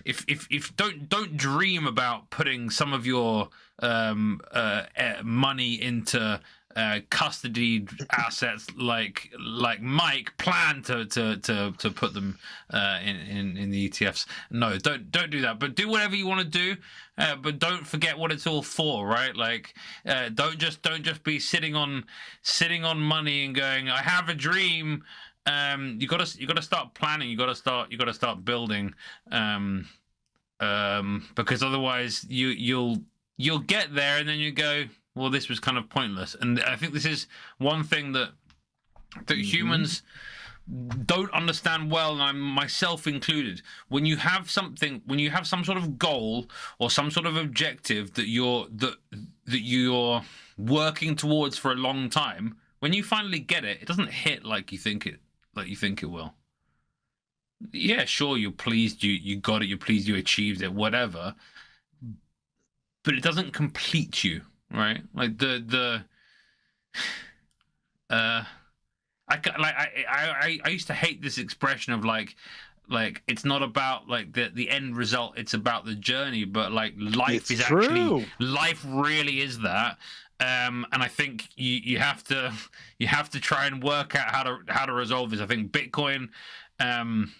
if if if don't don't dream about putting some of your um uh eh, money into uh custodied assets like like Mike plan to to to to put them uh in in in the ETFs. No, don't don't do that. But do whatever you want to do. Uh, but don't forget what it's all for, right? Like, uh, don't just don't just be sitting on sitting on money and going, I have a dream um you gotta you gotta start planning you gotta start you gotta start building um um because otherwise you you'll you'll get there and then you go well this was kind of pointless. And i think this is one thing that that mm-hmm. humans don't understand well and i'm myself included. When you have something when you have some sort of goal or some sort of objective that you're that that you're working towards for a long time when you finally get it it doesn't hit like you think it like you think it will. Yeah sure you're pleased you you got it you're pleased you achieved it whatever but it doesn't complete you right? Like the the uh I like I, I I I used to hate this expression of like like it's not about like the the end result it's about the journey but like life It's is true. actually life really is that. Um and i think you you have to you have to try and work out how to how to resolve this. I think bitcoin um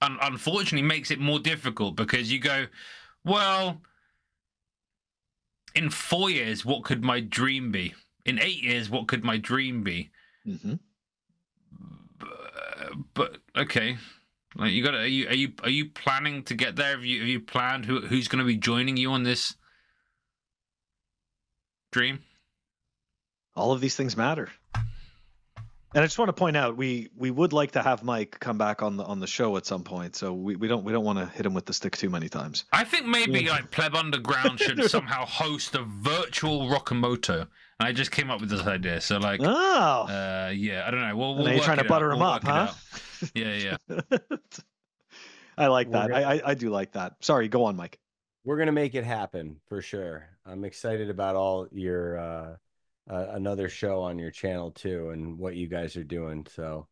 un- unfortunately makes it more difficult because you go well in 4 years what could my dream be in eight years, what could my dream be? Mm-hmm. But, but okay, like you got are you are you are you planning to get there? Have you have you planned who who's going to be joining you on this dream? All of these things matter. And I just want to point out we we would like to have Mike come back on the on the show at some point. So we, we don't we don't want to hit him with the stick too many times. I think maybe like Pleb Underground should somehow host a virtual Rockamoto. And I just came up with this idea. So like, Oh, uh, yeah, I don't know. We'll, we'll now you're trying to butter out. him We'll up, huh? Yeah, yeah. I like that. gonna- I, I I do like that. Sorry, go on, Mike. We're gonna make it happen for sure. I'm excited about all your uh, uh another show on your channel too, and what you guys are doing. So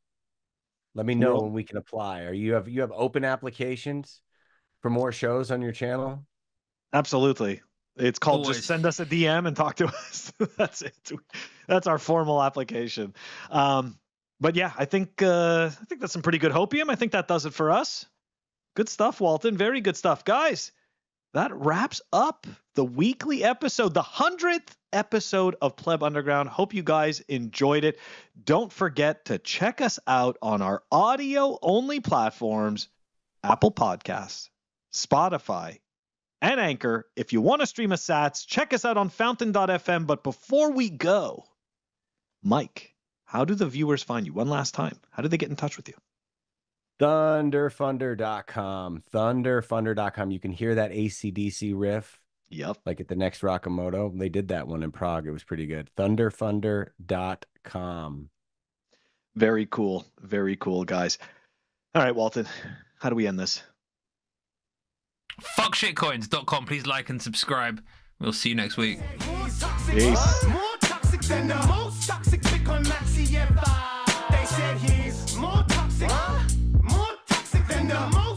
let me know Well- when we can apply. Are you have you have open applications for more shows on your channel? Absolutely. It's called Always. just send us a DM and talk to us. That's it. That's our formal application. Um, but yeah, I think uh, I think that's some pretty good hopium. I think that does it for us. Good stuff, Walton. Very good stuff, guys. That wraps up the weekly episode, the hundredth episode of Pleb Underground. Hope you guys enjoyed it. Don't forget to check us out on our audio only platforms Apple Podcasts, Spotify, and Anchor. If you want to stream us sats, check us out on fountain.fm. But before we go, Mike, how do the viewers find you? One last time. How do they get in touch with you? thunderfunder.com thunderfunder.com you can hear that acdc riff yep like at the next rockamoto. They did that one in prague. It was pretty good. Thunderfunder.com very cool. Very cool guys. All right walton how do we end this? Fuckshitcoins.com please like and subscribe. We'll see you next week. Peace kingdom.